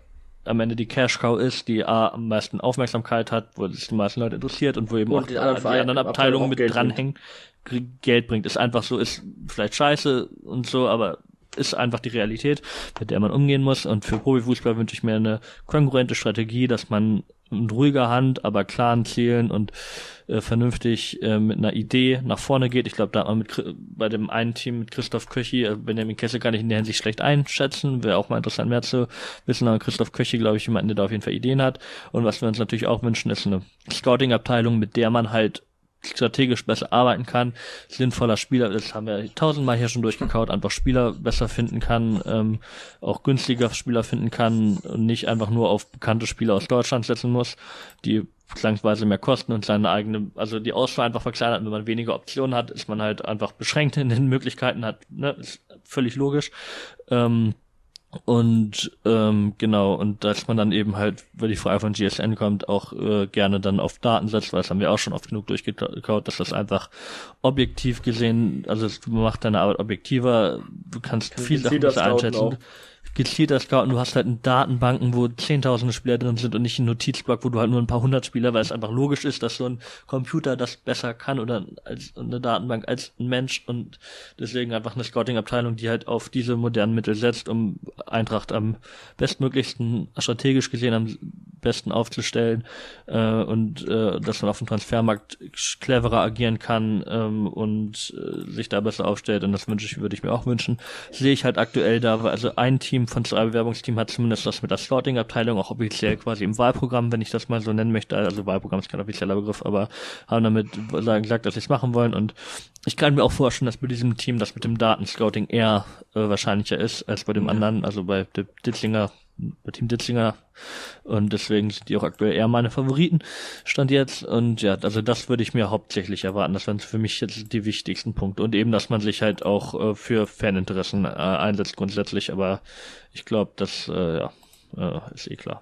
am Ende die Cash Cow ist, die A, am meisten Aufmerksamkeit hat, wo sich die meisten Leute interessiert und wo eben Und auch die anderen die anderen Abteilungen mit Geld dranhängen, Gr- Geld bringt. Ist einfach so, ist vielleicht scheiße und so, aber ist einfach die Realität, mit der man umgehen muss. Und für Profifußball wünsche ich mir eine kongruente Strategie, dass man in ruhiger Hand, aber klaren Zielen und äh, vernünftig äh, mit einer Idee nach vorne geht. Ich glaube, da hat man mit, bei dem einen Team mit Christoph Köchi, äh, Benjamin Kessel kann ich in der Hinsicht schlecht einschätzen. Wäre auch mal interessant mehr zu wissen. Aber Christoph Köchi, glaube ich, jemanden, der da auf jeden Fall Ideen hat. Und was wir uns natürlich auch wünschen, ist eine Scouting-Abteilung, mit der man halt strategisch besser arbeiten kann, sinnvoller Spieler, das haben wir tausendmal hier schon durchgekaut, einfach Spieler besser finden kann, ähm, auch günstiger Spieler finden kann und nicht einfach nur auf bekannte Spieler aus Deutschland setzen muss, die zwangsweise mehr kosten und seine eigene, also die Auswahl einfach verkleinert. Wenn man weniger Optionen hat, ist man halt einfach beschränkt in den Möglichkeiten hat, ne, ist völlig logisch. Ähm, und ähm, genau, und dass man dann eben halt, wenn die Frage von GSN kommt, auch äh, gerne dann auf Daten setzt, weil das haben wir auch schon oft genug durchgekaut, dass das einfach objektiv gesehen, also es macht deine Arbeit objektiver, du kannst viel Sachen besser einschätzen. Auch gezielter Scouten, du hast halt Datenbanken, wo zehntausende Spieler drin sind und nicht ein Notizblock, wo du halt nur ein paar hundert Spieler, weil es einfach logisch ist, dass so ein Computer das besser kann oder als eine Datenbank als ein Mensch und deswegen einfach eine Scouting-Abteilung, die halt auf diese modernen Mittel setzt, um Eintracht am bestmöglichsten, strategisch gesehen am besten aufzustellen äh, und äh, dass man auf dem Transfermarkt cleverer agieren kann ähm, und äh, sich da besser aufstellt und das wünsche ich, würde ich mir auch wünschen. Sehe ich halt aktuell da, also ein Team von zwei Bewerbungsteam hat zumindest das mit der Scouting-Abteilung, auch offiziell quasi im Wahlprogramm, wenn ich das mal so nennen möchte. Also Wahlprogramm ist kein offizieller Begriff, aber haben damit gesagt, dass sie es machen wollen. Und ich kann mir auch vorstellen, dass bei diesem Team das mit dem Datenscouting eher äh, wahrscheinlicher ist als bei dem mhm. anderen, also bei Ditzlinger bei Team Ditzinger und deswegen sind die auch aktuell eher meine Favoriten stand jetzt und ja, also das würde ich mir hauptsächlich erwarten. Das wären für mich jetzt die wichtigsten Punkte und eben, dass man sich halt auch äh, für Faninteressen äh, einsetzt grundsätzlich, aber ich glaube, das äh, ja, äh, ist eh klar.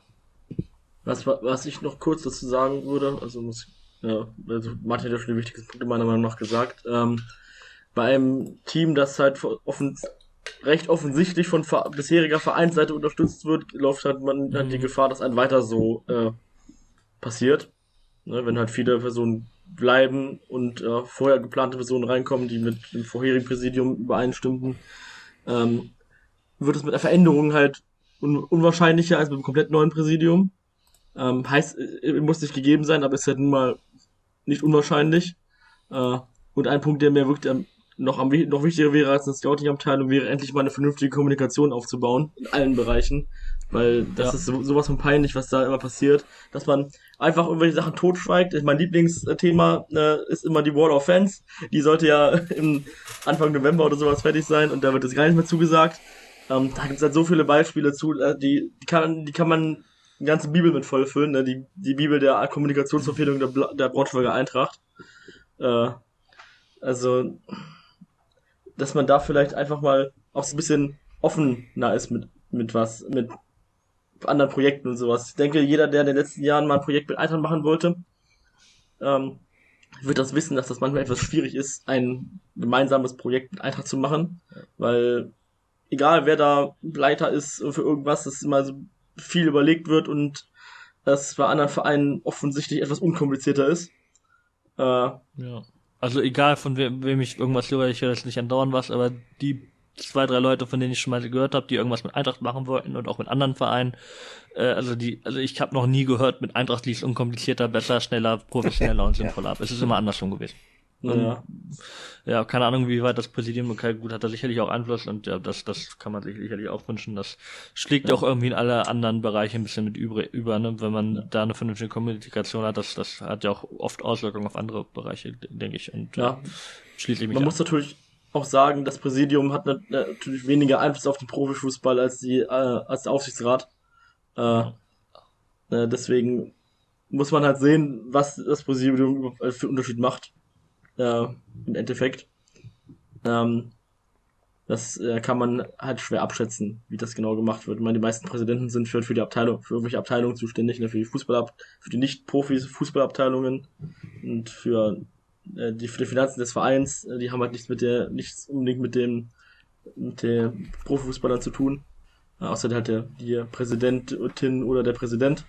Was, was ich noch kurz dazu sagen würde, also muss ja, also Martin hat ja schon die wichtigsten Punkte meiner Meinung nach gesagt. Ähm, bei einem Team, das halt offen recht offensichtlich von bisheriger Vereinsseite unterstützt wird, läuft halt man mhm. die Gefahr, dass ein weiter so äh, passiert. Ne, wenn halt viele Personen bleiben und äh, vorher geplante Personen reinkommen, die mit dem vorherigen Präsidium übereinstimmten, ähm, wird es mit der Veränderung halt un unwahrscheinlicher als mit einem komplett neuen Präsidium. Ähm, heißt, äh, muss nicht gegeben sein, aber ist halt nun mal nicht unwahrscheinlich. Äh, und ein Punkt, der mir wirklich am noch, am, noch wichtiger wäre als eine Scouting-Abteilung, wäre endlich mal eine vernünftige Kommunikation aufzubauen in allen Bereichen. Weil das ja. ist so, sowas von peinlich, was da immer passiert, dass man einfach irgendwelche Sachen totschweigt. Mein Lieblingsthema äh, ist immer die Wall of Fans. Die sollte ja im Anfang November oder sowas fertig sein und da wird es gar nicht mehr zugesagt. Ähm, da gibt es halt so viele Beispiele zu, äh, die, die, kann, die kann man die ganze Bibel mit vollfüllen, ne? die, die Bibel der Kommunikationsverfehlung der, der Braunschweiger Eintracht. Äh, also, dass man da vielleicht einfach mal auch so ein bisschen offener ist mit, mit was, mit anderen Projekten und sowas. Ich denke, jeder, der in den letzten Jahren mal ein Projekt mit Eintracht machen wollte, ähm, wird das wissen, dass das manchmal etwas schwierig ist, ein gemeinsames Projekt mit Eintracht zu machen, weil egal wer da Leiter ist für irgendwas, dass immer so viel überlegt wird und das bei anderen Vereinen offensichtlich etwas unkomplizierter ist. Äh, ja. Also egal von wem, wem ich irgendwas höre, ich höre jetzt nicht andauernd was, aber die zwei, drei Leute, von denen ich schon mal gehört habe, die irgendwas mit Eintracht machen wollten und auch mit anderen Vereinen. Äh, also die, also ich habe noch nie gehört, mit Eintracht lief es unkomplizierter, besser, schneller, professioneller und sinnvoller ab. Es ist immer andersrum gewesen. Ja. ja, keine Ahnung, wie weit das Präsidium, okay, gut, hat da sicherlich auch Einfluss und ja, das, das kann man sich sicherlich auch wünschen. Das schlägt ja. auch irgendwie in alle anderen Bereiche ein bisschen mit über, über ne? wenn man ja. da eine vernünftige Kommunikation hat. Das, das hat ja auch oft Auswirkungen auf andere Bereiche, denke ich. Und ja, schließlich mich Man an. muss natürlich auch sagen, das Präsidium hat natürlich weniger Einfluss auf den Profifußball als die, äh, als der Aufsichtsrat. Äh, ja. äh, deswegen muss man halt sehen, was das Präsidium für Unterschied macht äh, im Endeffekt. Ähm, das äh, kann man halt schwer abschätzen, wie das genau gemacht wird. Ich meine, die meisten Präsidenten sind für, für die Abteilung, für irgendwelche Abteilungen zuständig, ne, für die Fußball, für die Nicht-Profis, Fußballabteilungen und für äh, die, für die Finanzen des Vereins. Äh, die haben halt nichts mit der, nichts unbedingt mit dem, mit der Profifußballern zu tun. Äh, außer halt der, die Präsidentin oder der Präsident.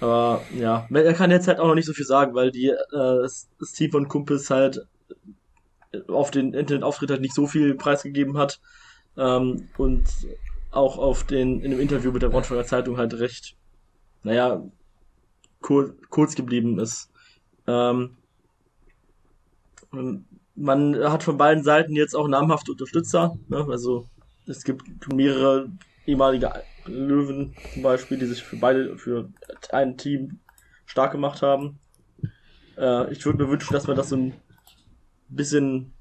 Aber ja, er kann jetzt halt auch noch nicht so viel sagen, weil die, äh, Team von Kumpels halt auf den Internetauftritt halt nicht so viel preisgegeben hat ähm, und auch auf den in dem Interview mit der Braunschweiger Zeitung halt recht, naja, kur kurz geblieben ist. Ähm, man hat von beiden Seiten jetzt auch namhafte Unterstützer, ne? also es gibt mehrere ehemalige Löwen zum Beispiel, die sich für beide, für ein Team stark gemacht haben. Äh, ich würde mir wünschen, dass man das so ein bisschen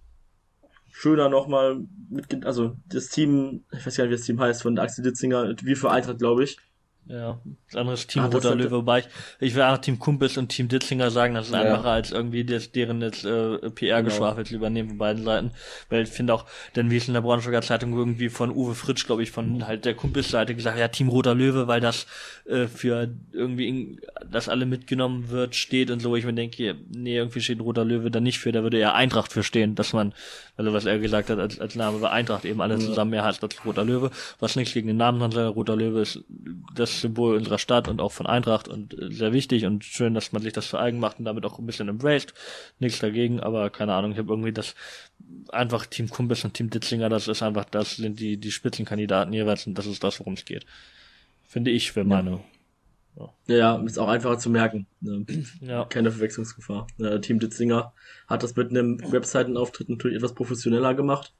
schöner nochmal mit, also das Team, ich weiß gar nicht, wie das Team heißt, von Axel Ditzinger, wie für Eintracht, glaube ich, ja, das andere ist Team das Roter Löwe, wobei ich, ich will auch Team Kumpels und Team Ditzinger sagen, das ist Ja. einfacher als irgendwie das, deren jetzt äh, PR-Geschwafel zu übernehmen von beiden Seiten. Weil ich finde auch, denn wie es in der Braunschweiger Zeitung irgendwie von Uwe Fritsch, glaube ich, von halt der Kumpelsseite gesagt, ja, Team Roter Löwe, weil das äh, für irgendwie, in, dass alle mitgenommen wird, steht und so. Ich mir denke, nee, irgendwie steht Roter Löwe da nicht für, da würde eher Eintracht für stehen, dass man, also was er gesagt hat, als, als Name war Eintracht eben alle zusammen mehr heißt als Roter Löwe, was nichts gegen den Namen soll. Roter Löwe ist das Symbol unserer Stadt und auch von Eintracht und äh, sehr wichtig und schön, dass man sich das zu eigen macht und damit auch ein bisschen embraced. Nichts dagegen, aber keine Ahnung, ich habe irgendwie das einfach Team Kumpels und Team Ditzinger, das ist einfach, das sind die, die Spitzenkandidaten jeweils und das ist das, worum es geht. Finde ich für meine. Ja, ja, ist auch einfacher zu merken. Ne? Ja. Keine Verwechslungsgefahr. Äh, Team Ditzinger hat das mit einem Webseitenauftritt natürlich etwas professioneller gemacht,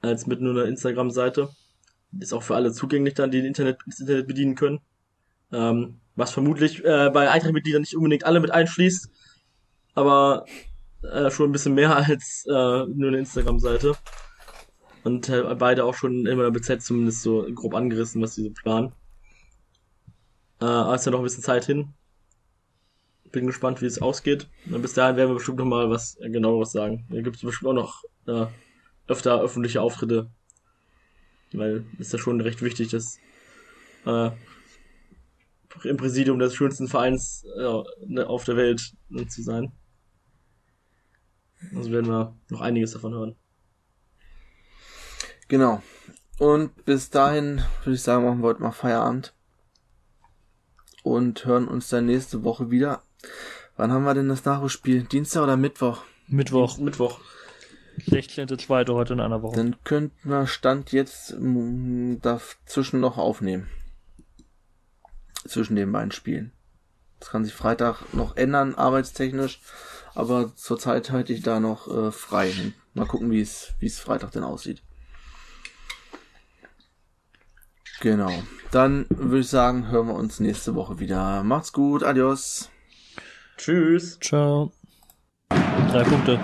als mit nur einer Instagram-Seite. Ist auch für alle zugänglich dann, die den Internet, das Internet bedienen können. Ähm, was vermutlich äh, bei Eintracht-Mitgliedern nicht unbedingt alle mit einschließt, aber äh, schon ein bisschen mehr als äh, nur eine Instagram-Seite. Und äh, beide auch schon immer BZ zumindest so grob angerissen, was sie so planen. Äh, ist ja noch ein bisschen Zeit hin. Bin gespannt, wie es ausgeht. Und bis dahin werden wir bestimmt noch mal was äh, genaueres sagen. Da gibt es bestimmt auch noch äh, öfter öffentliche Auftritte. Weil ist ja schon recht wichtig, dass äh, im Präsidium des schönsten Vereins äh, ne, auf der Welt äh, zu sein. Also werden wir noch einiges davon hören. Genau. Und bis dahin würde ich sagen, machen wir heute mal Feierabend. Und hören uns dann nächste Woche wieder. Wann haben wir denn das Nachholspiel? Dienstag oder Mittwoch? Mittwoch, Mittwoch. 16.2. heute in einer Woche. Dann könnten wir Stand jetzt mm, dazwischen noch aufnehmen. Zwischen den beiden Spielen. Das kann sich Freitag noch ändern, arbeitstechnisch. Aber zurzeit halte ich da noch äh, frei. Mal gucken, wie es, wie es Freitag denn aussieht. Genau. Dann würde ich sagen, hören wir uns nächste Woche wieder. Macht's gut. Adios. Tschüss. Ciao. Drei Punkte.